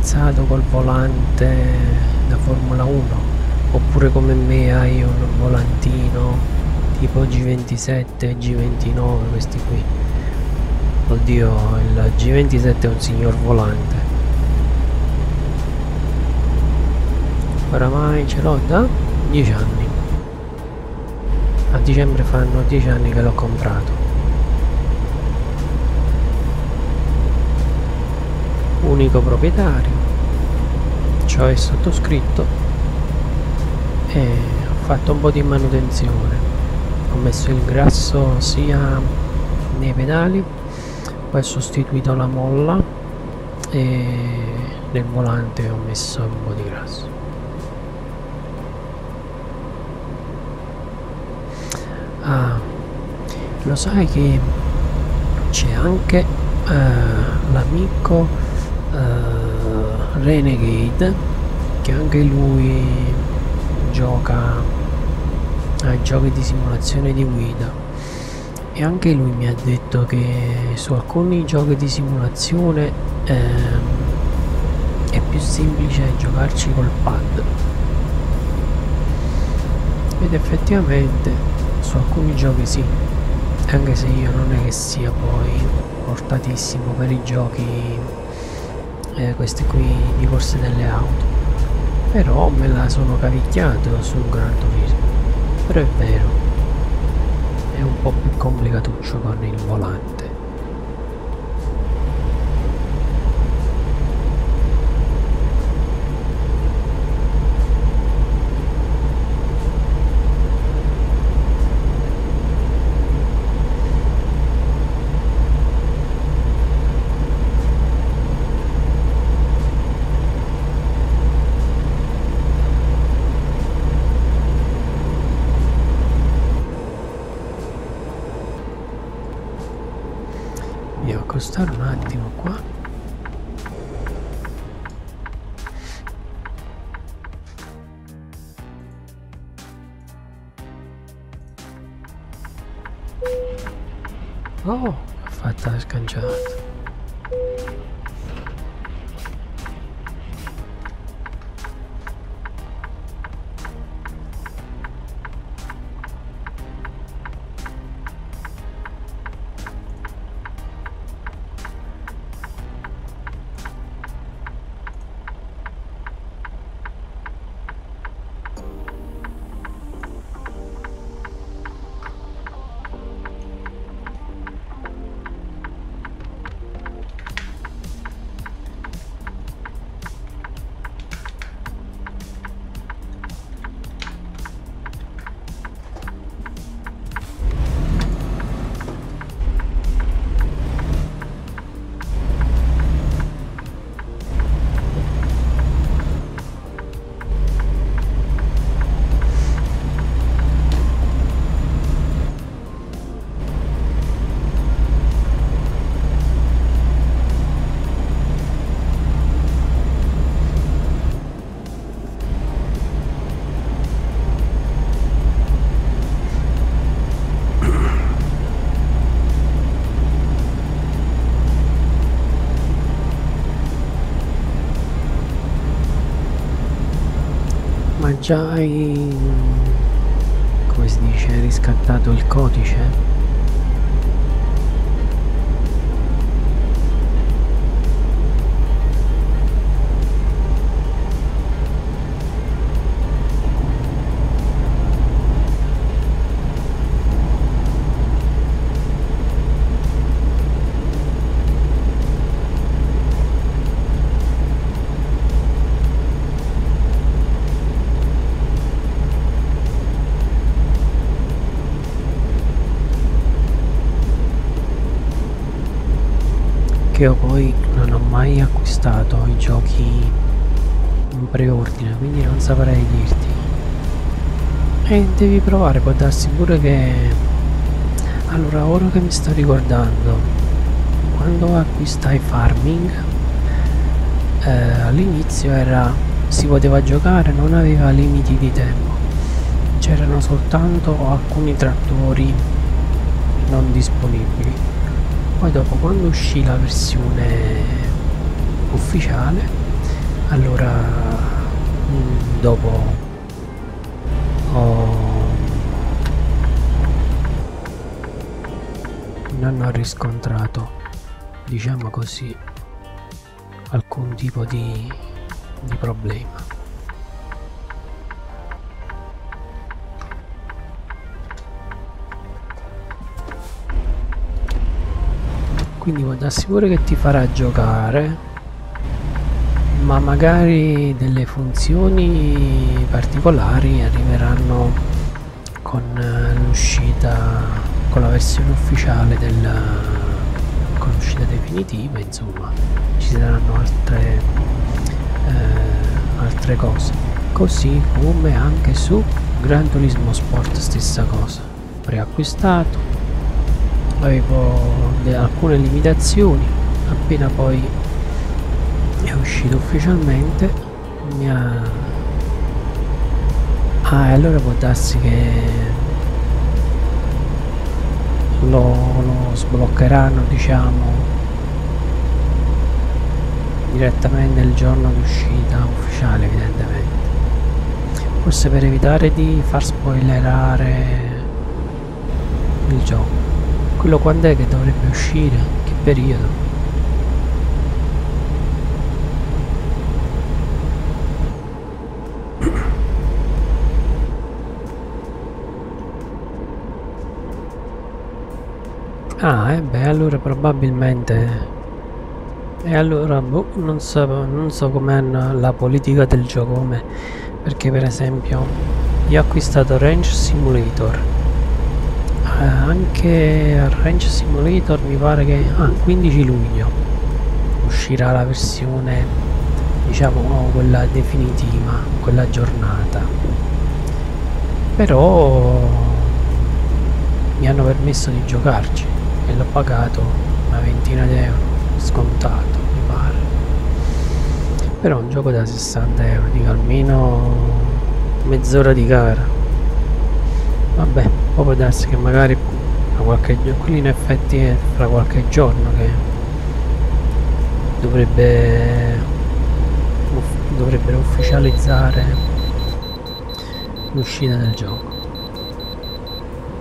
attrezzato col volante da Formula 1 oppure come me hai un volantino tipo G27 G29 questi qui. Oddio il G27 è un signor volante. Oramai ce l'ho da 10 anni. A dicembre fanno 10 anni che l'ho comprato unico proprietario. Cioè sottoscritto e ho fatto un po' di manutenzione. Ho messo il grasso sia nei pedali poi ho sostituito la molla e nel volante ho messo un po' di grasso. Ah, lo sai che c'è anche eh, l'amico eh, Renegade che anche lui gioca ai giochi di simulazione di guida. E anche lui mi ha detto che su alcuni giochi di simulazione ehm, è più semplice giocarci col pad. Ed effettivamente su alcuni giochi sì anche se io non è che sia poi portatissimo per i giochi eh, questi qui di corse delle auto. Però me la sono cavicchiato su Gran Turismo. Però è vero è un po' più complicatuccio con il volante già hai come si dice riscattato il codice acquistato i giochi in preordine quindi non saprei dirti. E devi provare può darsi pure che allora ora che mi sto ricordando quando acquistai farming eh, all'inizio era si poteva giocare non aveva limiti di tempo. C'erano soltanto alcuni trattori non disponibili. Poi dopo quando uscì la versione ufficiale. Allora dopo ho non ho riscontrato diciamo così alcun tipo di, di problema. Quindi darsi pure che ti farà giocare ma magari delle funzioni particolari arriveranno con eh, l'uscita con la versione ufficiale del con l'uscita definitiva insomma ci saranno altre eh, altre cose. Così come anche su Gran Turismo Sport stessa cosa. Preacquistato avevo alcune limitazioni appena poi è uscito ufficialmente mi ha ah e allora può darsi che lo, lo sbloccheranno diciamo direttamente il giorno di uscita ufficiale evidentemente. Forse per evitare di far spoilerare il gioco. Quello quando è che dovrebbe uscire? Che periodo Ah, e beh, allora probabilmente... E allora, boh, non so, non so com'è la politica del gioco, come... Perché per esempio, io ho acquistato Range Simulator. Eh, anche Range Simulator mi pare che... Ah, 15 luglio uscirà la versione, diciamo, quella definitiva, quella giornata. Però mi hanno permesso di giocarci e l'ho pagato una ventina di euro scontato mi pare. Però un gioco da 60 euro dico almeno mezz'ora di gara. Vabbè poi può darsi che magari fra qualche giorno quelli in effetti è fra qualche giorno che dovrebbe dovrebbero ufficializzare l'uscita del gioco.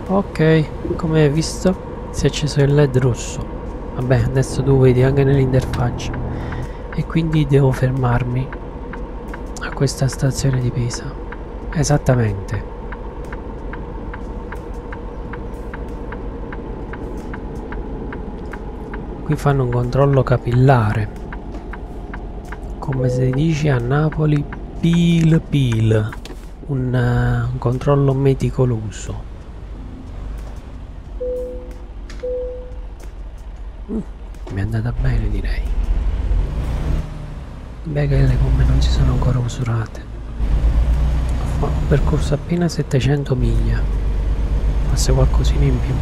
Ok come hai visto si è acceso il led rosso. Vabbè adesso tu vedi anche nell'interfaccia. E quindi devo fermarmi a questa stazione di Pisa. Esattamente. Qui fanno un controllo capillare. Come si dice a Napoli pil pil. Un, uh, un controllo meticoloso mi è andata bene direi. Beh che le gomme non si sono ancora usurate. Ho percorso appena 700 miglia. Forse qualcosina in più.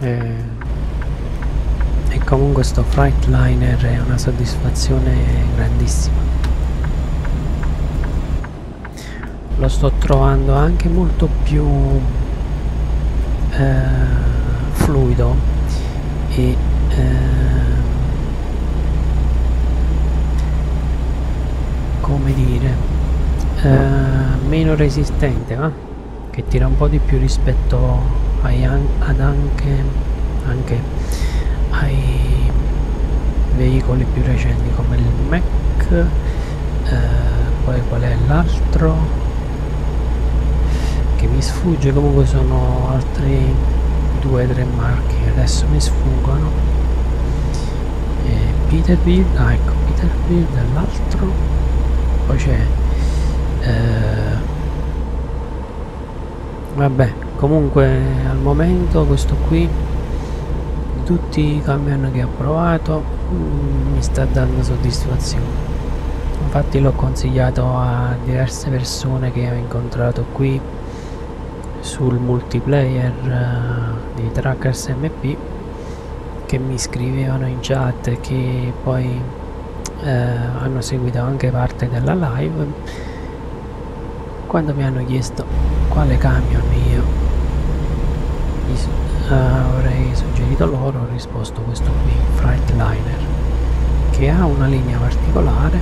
E, e comunque sto Freightliner è una soddisfazione grandissima. Lo sto trovando anche molto più eh, fluido e eh, come dire eh, meno resistente eh? che tira un po' di più rispetto ai, ad anche, anche ai veicoli più recenti come il Mac eh, poi qual è l'altro che mi sfugge comunque sono altri due o tre marchi adesso mi sfuggono. E Peterbilt ah ecco Peterbilt dall'altro. Poi c'è eh, vabbè comunque al momento questo qui tutti i camion che ho provato mm, mi sta dando soddisfazione. Infatti l'ho consigliato a diverse persone che ho incontrato qui sul multiplayer uh, di Trackers MP che mi scrivevano in chat e che poi uh, hanno seguito anche parte della live quando mi hanno chiesto quale camion io uh, avrei suggerito loro ho risposto questo qui Freightliner che ha una linea particolare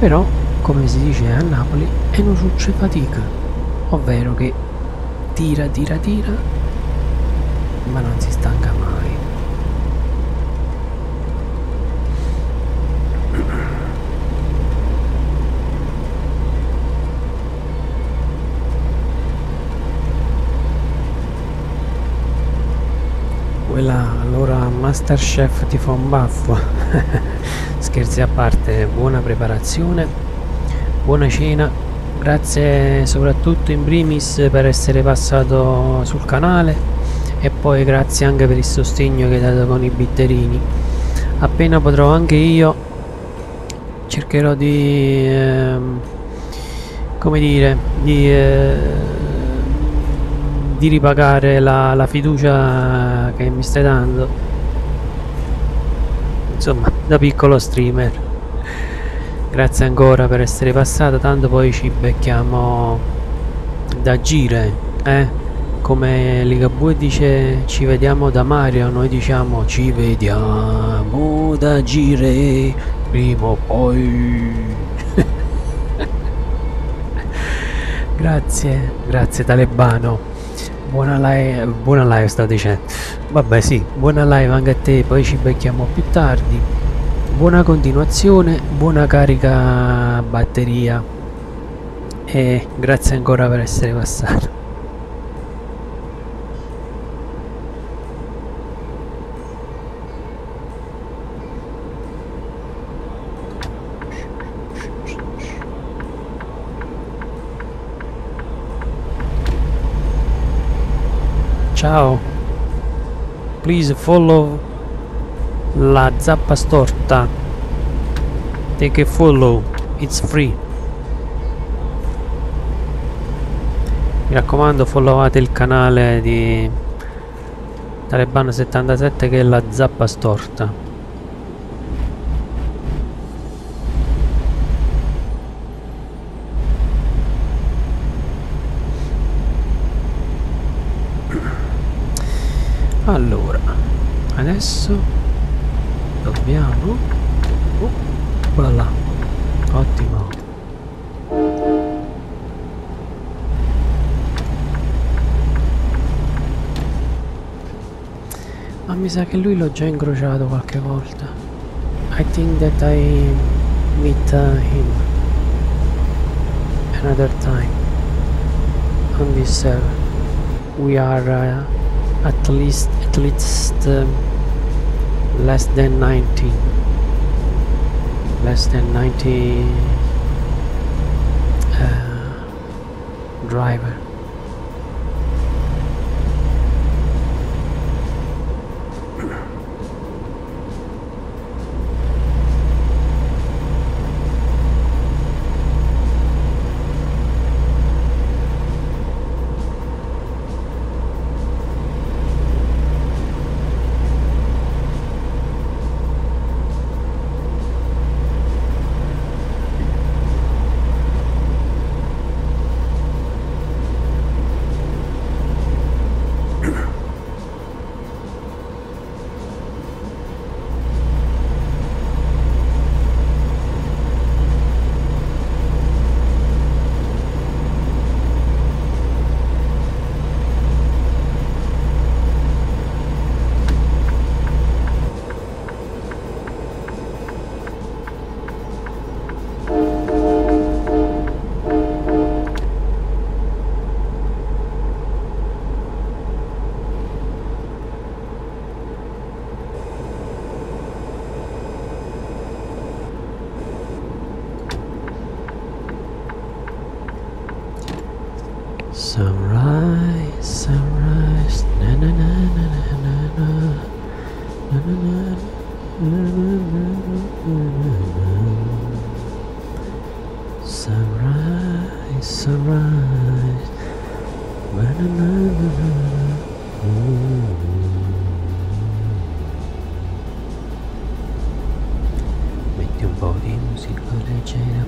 però come si dice a Napoli e non succede fatica ovvero che tira tira tira. Ma non si stanca mai. Quella allora Masterchef ti fa un baffo. Scherzi a parte buona preparazione buona cena grazie soprattutto in primis per essere passato sul canale e poi grazie anche per il sostegno che hai dato con i bitterini. Appena potrò anche io cercherò di eh, come dire di eh, di ripagare la, la fiducia che mi stai dando. Insomma da piccolo streamer grazie ancora per essere passato tanto poi ci becchiamo da gire eh? Come Ligabue dice ci vediamo da Mario noi diciamo ci vediamo da gire prima o poi grazie grazie talebano. Buona live, buona live sto dicendo vabbè sì buona live anche a te poi ci becchiamo più tardi buona continuazione buona carica batteria. E grazie ancora per essere passato. Ciao. Please follow la zappa storta. Take a follow. It's free. Mi raccomando followate il canale di Taleban 77 che è la zappa storta sa che lui l'ho già incrociato qualche volta. I think that I meet uh, him another time. On this server we are uh, at least at least um, less than 90 less than 90 uh, driver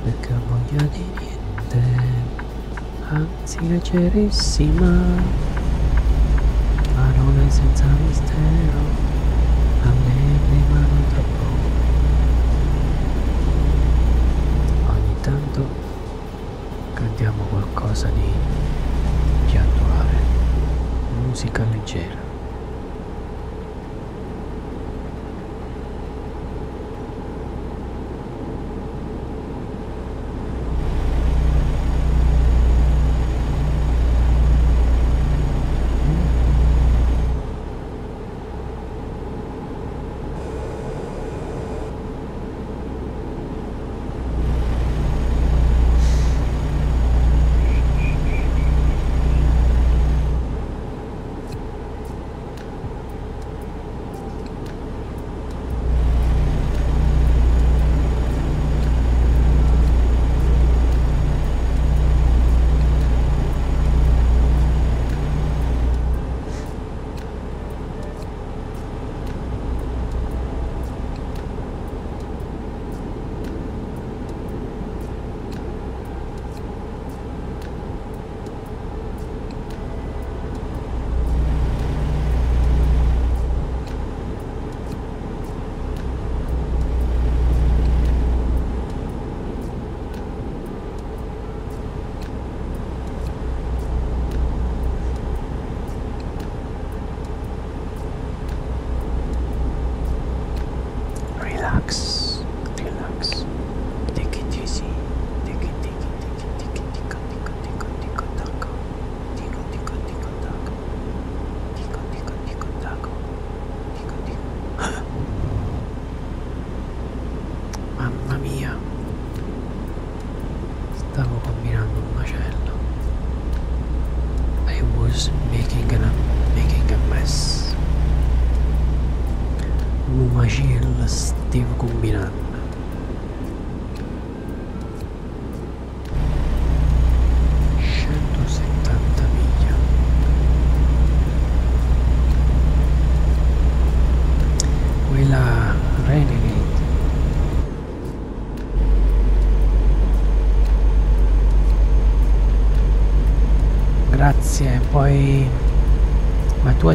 perché ho voglia di niente anzi leggerissima parole senza mistero, allegri ma non troppo. Ogni tanto cantiamo qualcosa di, di attuale, musica leggera.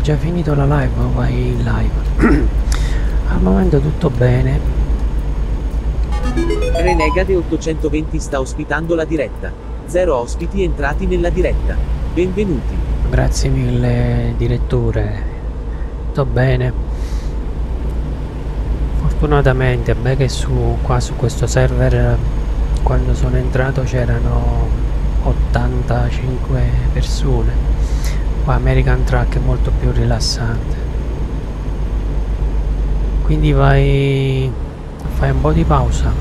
Già finito la live o vai in live? Al momento tutto bene. Renegade 820 sta ospitando la diretta. Zero ospiti entrati nella diretta. Benvenuti. Grazie mille direttore. Tutto bene. Fortunatamente, beh che su qua su questo server quando sono entrato c'erano 85 persone. Qua American Truck è molto più rilassante. Quindi vai fai un po' di pausa.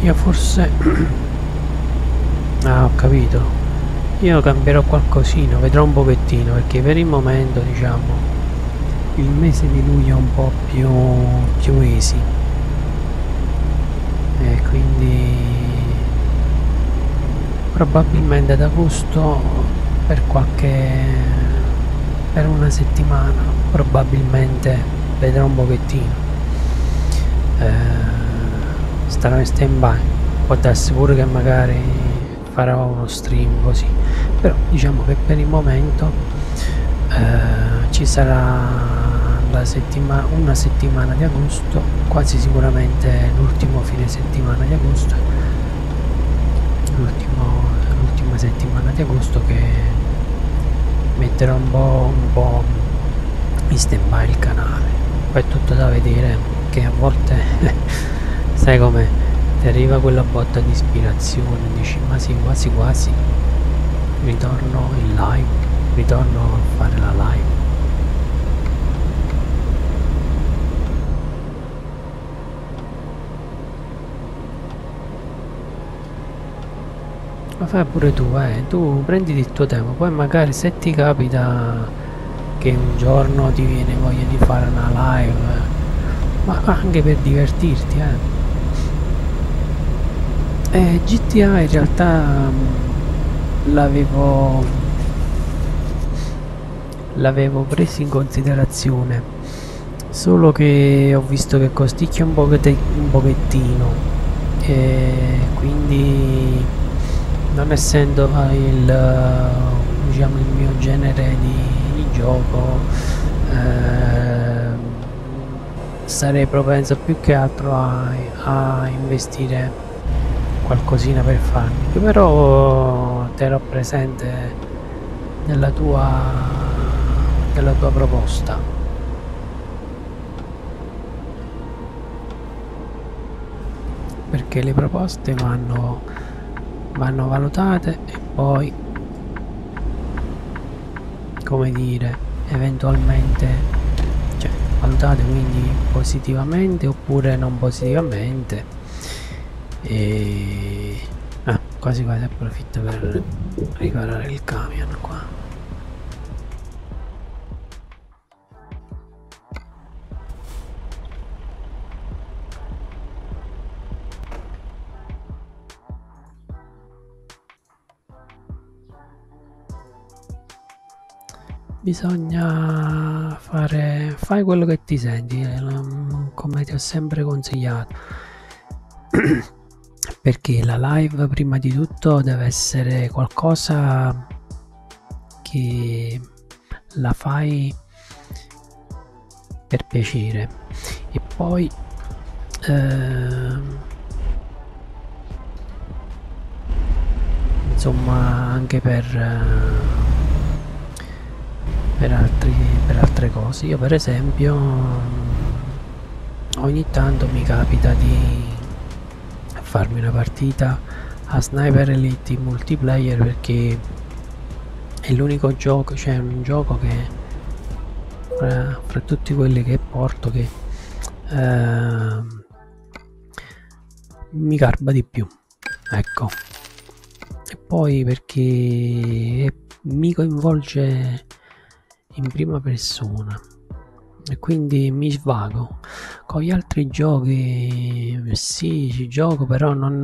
Io forse Ah, ho capito. Io cambierò qualcosina, vedrò un pochettino, perché per il momento, diciamo, il mese di luglio è un po' più, più easy. E quindi probabilmente ad agosto per qualche per una settimana probabilmente vedrò un pochettino. Eh, starò in stand by può darsi pure che magari farò uno stream così. Però diciamo che per il momento eh, ci sarà la settimana una settimana di agosto quasi sicuramente l'ultimo fine settimana di agosto l'ultima settimana di agosto che metterò un po', un po' in stand by il canale. Poi è tutto da vedere che a volte sai come ti arriva quella botta di ispirazione dici ma sì quasi quasi ritorno in live ritorno a fare la live ma fai pure tu eh. Tu prenditi il tuo tempo poi magari se ti capita che un giorno ti viene voglia di fare una live ma anche per divertirti eh. Eh, GTA in realtà mm, l'avevo l'avevo preso in considerazione solo che ho visto che costicchia un, pochete, un pochettino e quindi non essendo il, diciamo, il mio genere di, di gioco eh, sarei propenso più che altro a, a investire qualcosina per farmi. Però terrò presente della tua della tua proposta. Perché le proposte vanno vanno valutate e poi come dire eventualmente cioè valutate quindi positivamente oppure non positivamente e ah, quasi quasi approfitto per riparare il camion qua bisogna fare fai quello che ti senti eh, come ti ho sempre consigliato. Perché la live prima di tutto deve essere qualcosa che la fai per piacere. E poi eh, insomma anche per eh, per, altri, per altre cose. Io per esempio ogni tanto mi capita di farmi una partita a Sniper Elite in multiplayer perché è l'unico gioco, cioè un gioco che fra, fra, tutti quelli che porto che eh, mi garba di più ecco. E poi perché mi coinvolge in prima persona. E quindi mi svago. Con gli altri giochi sì ci gioco però non,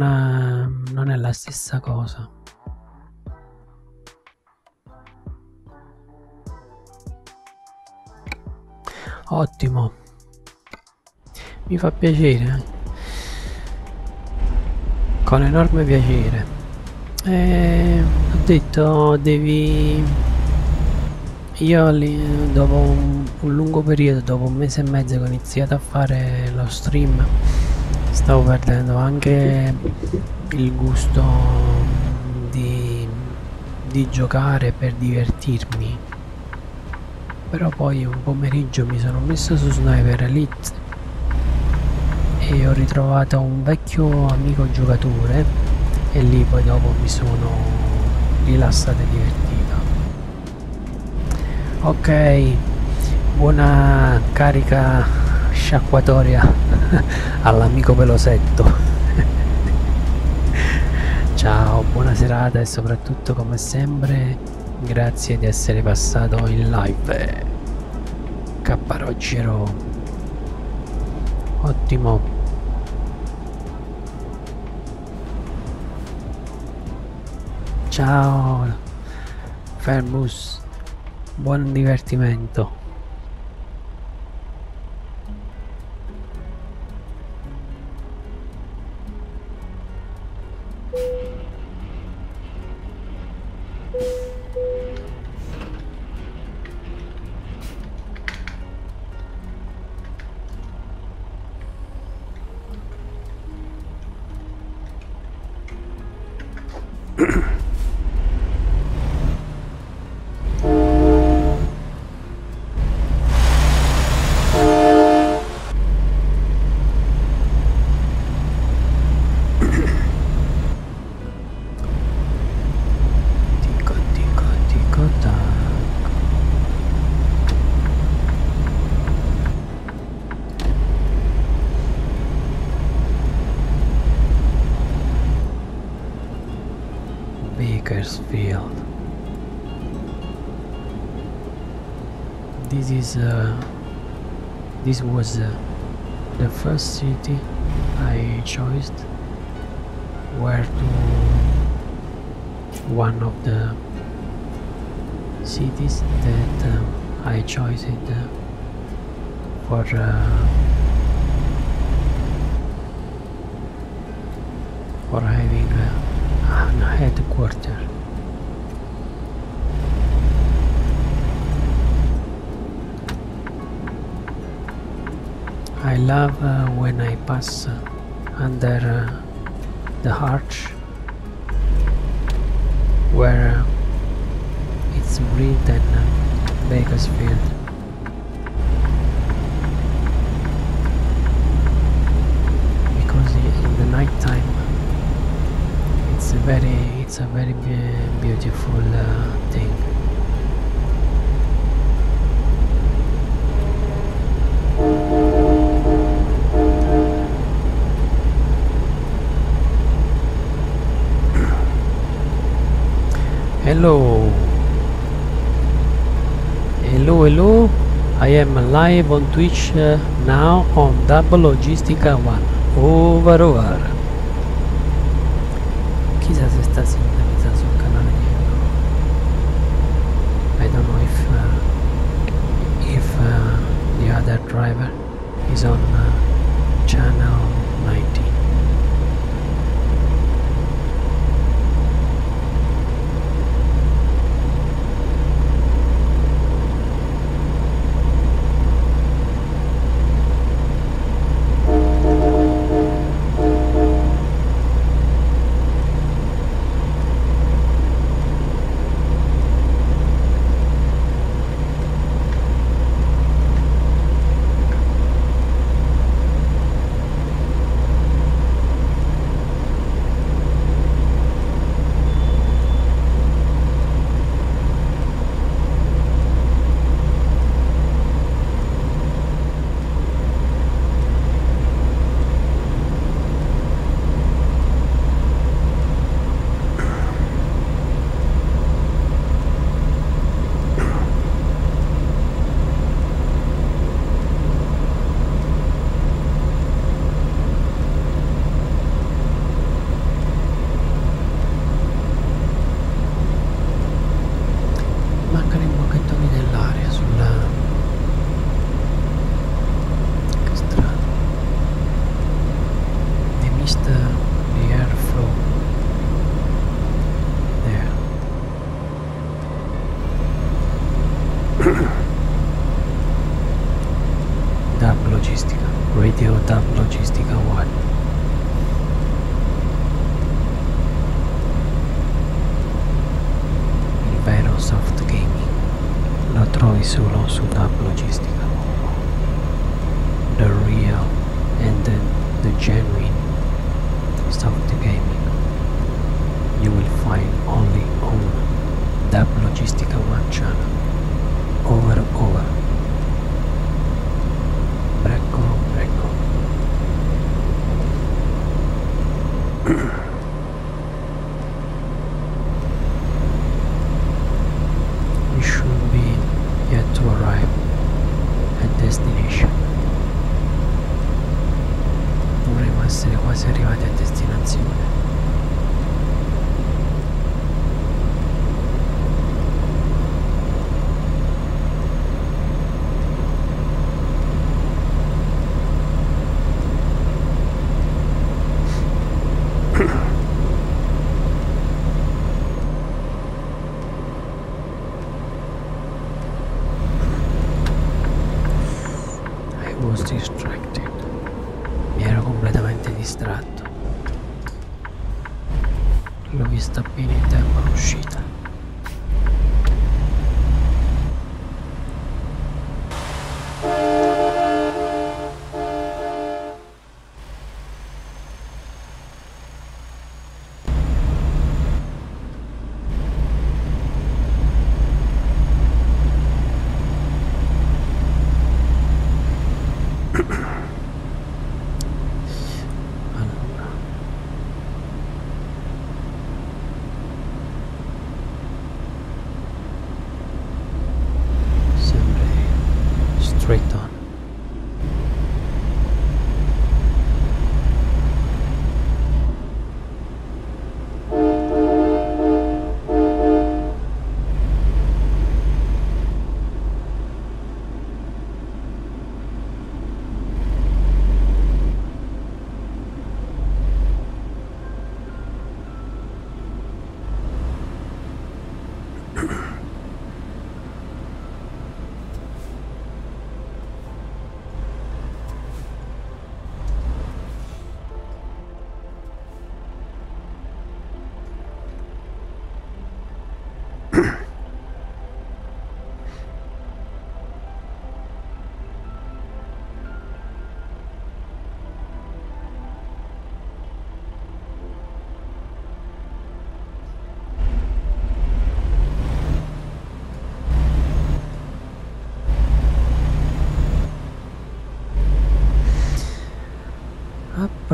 non è la stessa cosa. Ottimo. Mi fa piacere. Con enorme piacere. E ho detto devi io dopo un, un, lungo periodo, dopo un mese e mezzo che ho iniziato a fare lo stream, stavo perdendo anche il gusto di, di giocare per divertirmi. Però poi un pomeriggio mi sono messo su Sniper Elite e ho ritrovato un vecchio amico giocatore e lì poi dopo mi sono rilassato e divertito ok buona carica sciacquatoria all'amico pelosetto. Ciao buona serata e soprattutto come sempre grazie di essere passato in live. Capparogero ottimo. Ciao Fermus buon divertimento is uh, this was uh, the first city I chose where to one of the cities that um, I chose it uh, for uh, for having uh, a headquarters love uh, when I pass uh, under uh, the arch where uh, it's written uh, Bakersfield. Because in the night time it's a very it's a very live on Twitch uh, now on Double Logística One. Over, over. Quizás está sin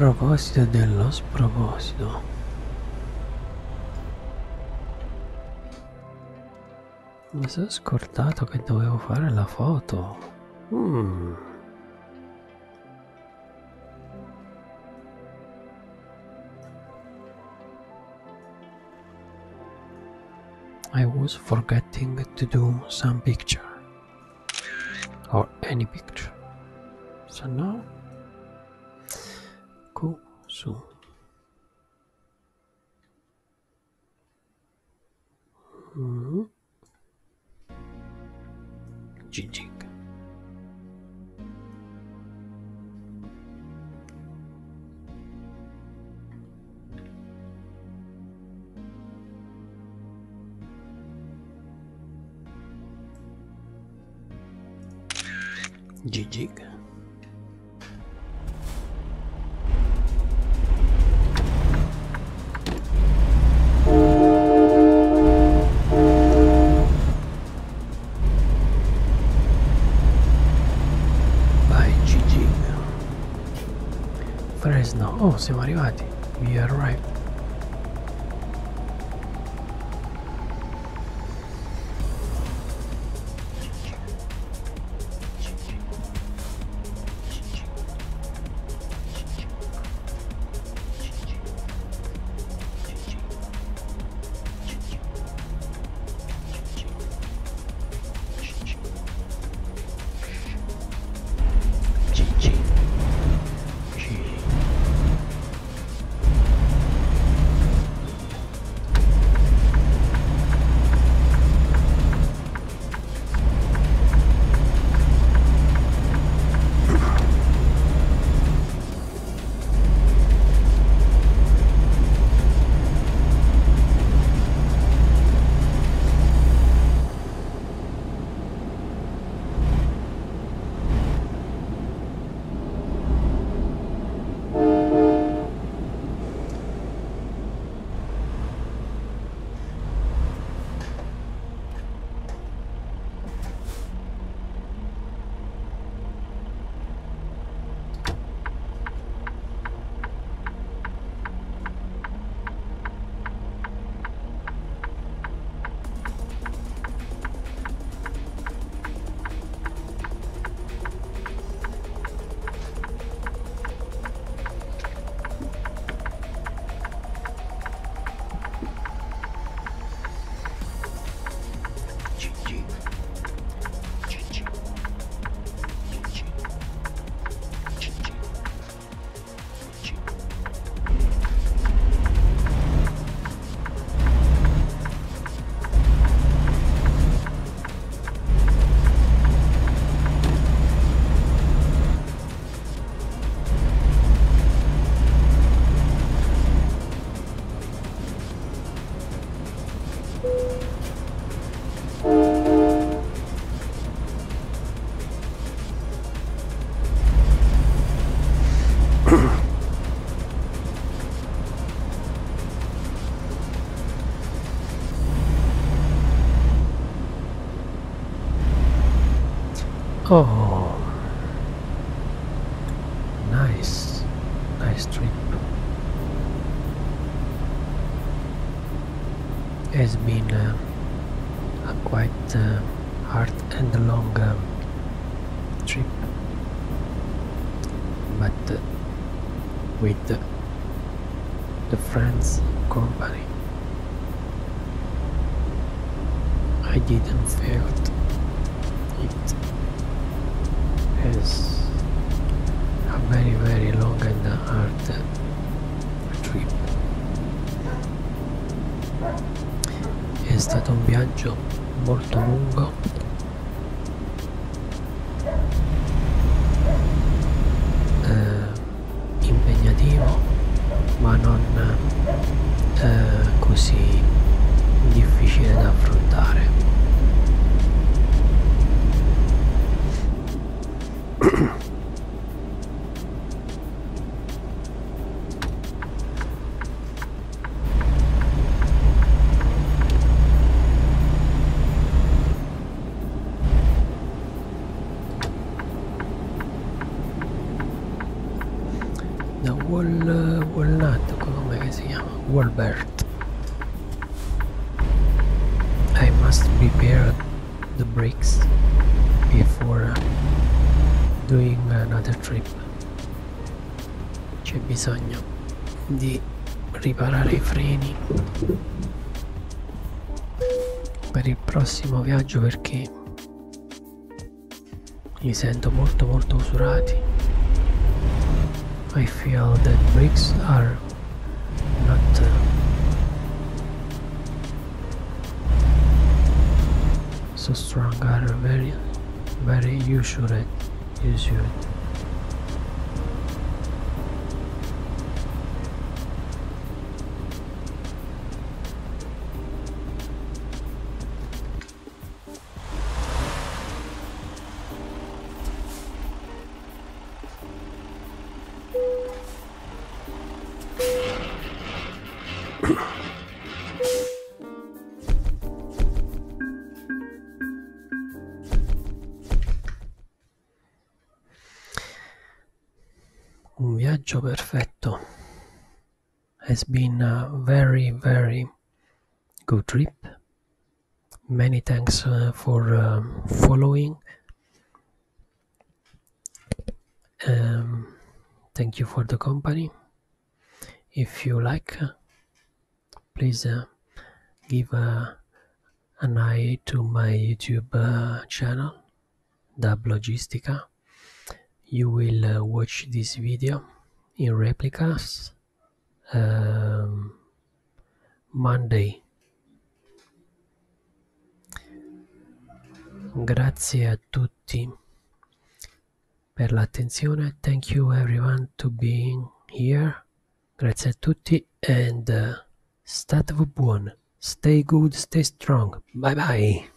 proposito dello sproposito. Mi sono scordato che dovevo fare la foto. Mm. I was forgetting to do some picture or any picture. So now go su. Mm. GG. GG. Vai Fresno. Oh, siamo arrivati. We arrived. Company, I didn't feel it. Is a very very long and hard trip. È stato un viaggio molto lungo sento molto molto usurati. I feel that bricks are not uh, so strong are very very un has been a very very good trip. Many thanks uh, for um, following. Um, thank you for the company. If you like please uh, give uh, an eye to my youtube uh, channel Dub Logistica. You will uh, watch this video in replicas um, Monday. Grazie a tutti per l'attenzione. Thank you everyone to being here. Grazie a tutti and uh, state buon. Stay good, stay strong. Bye bye.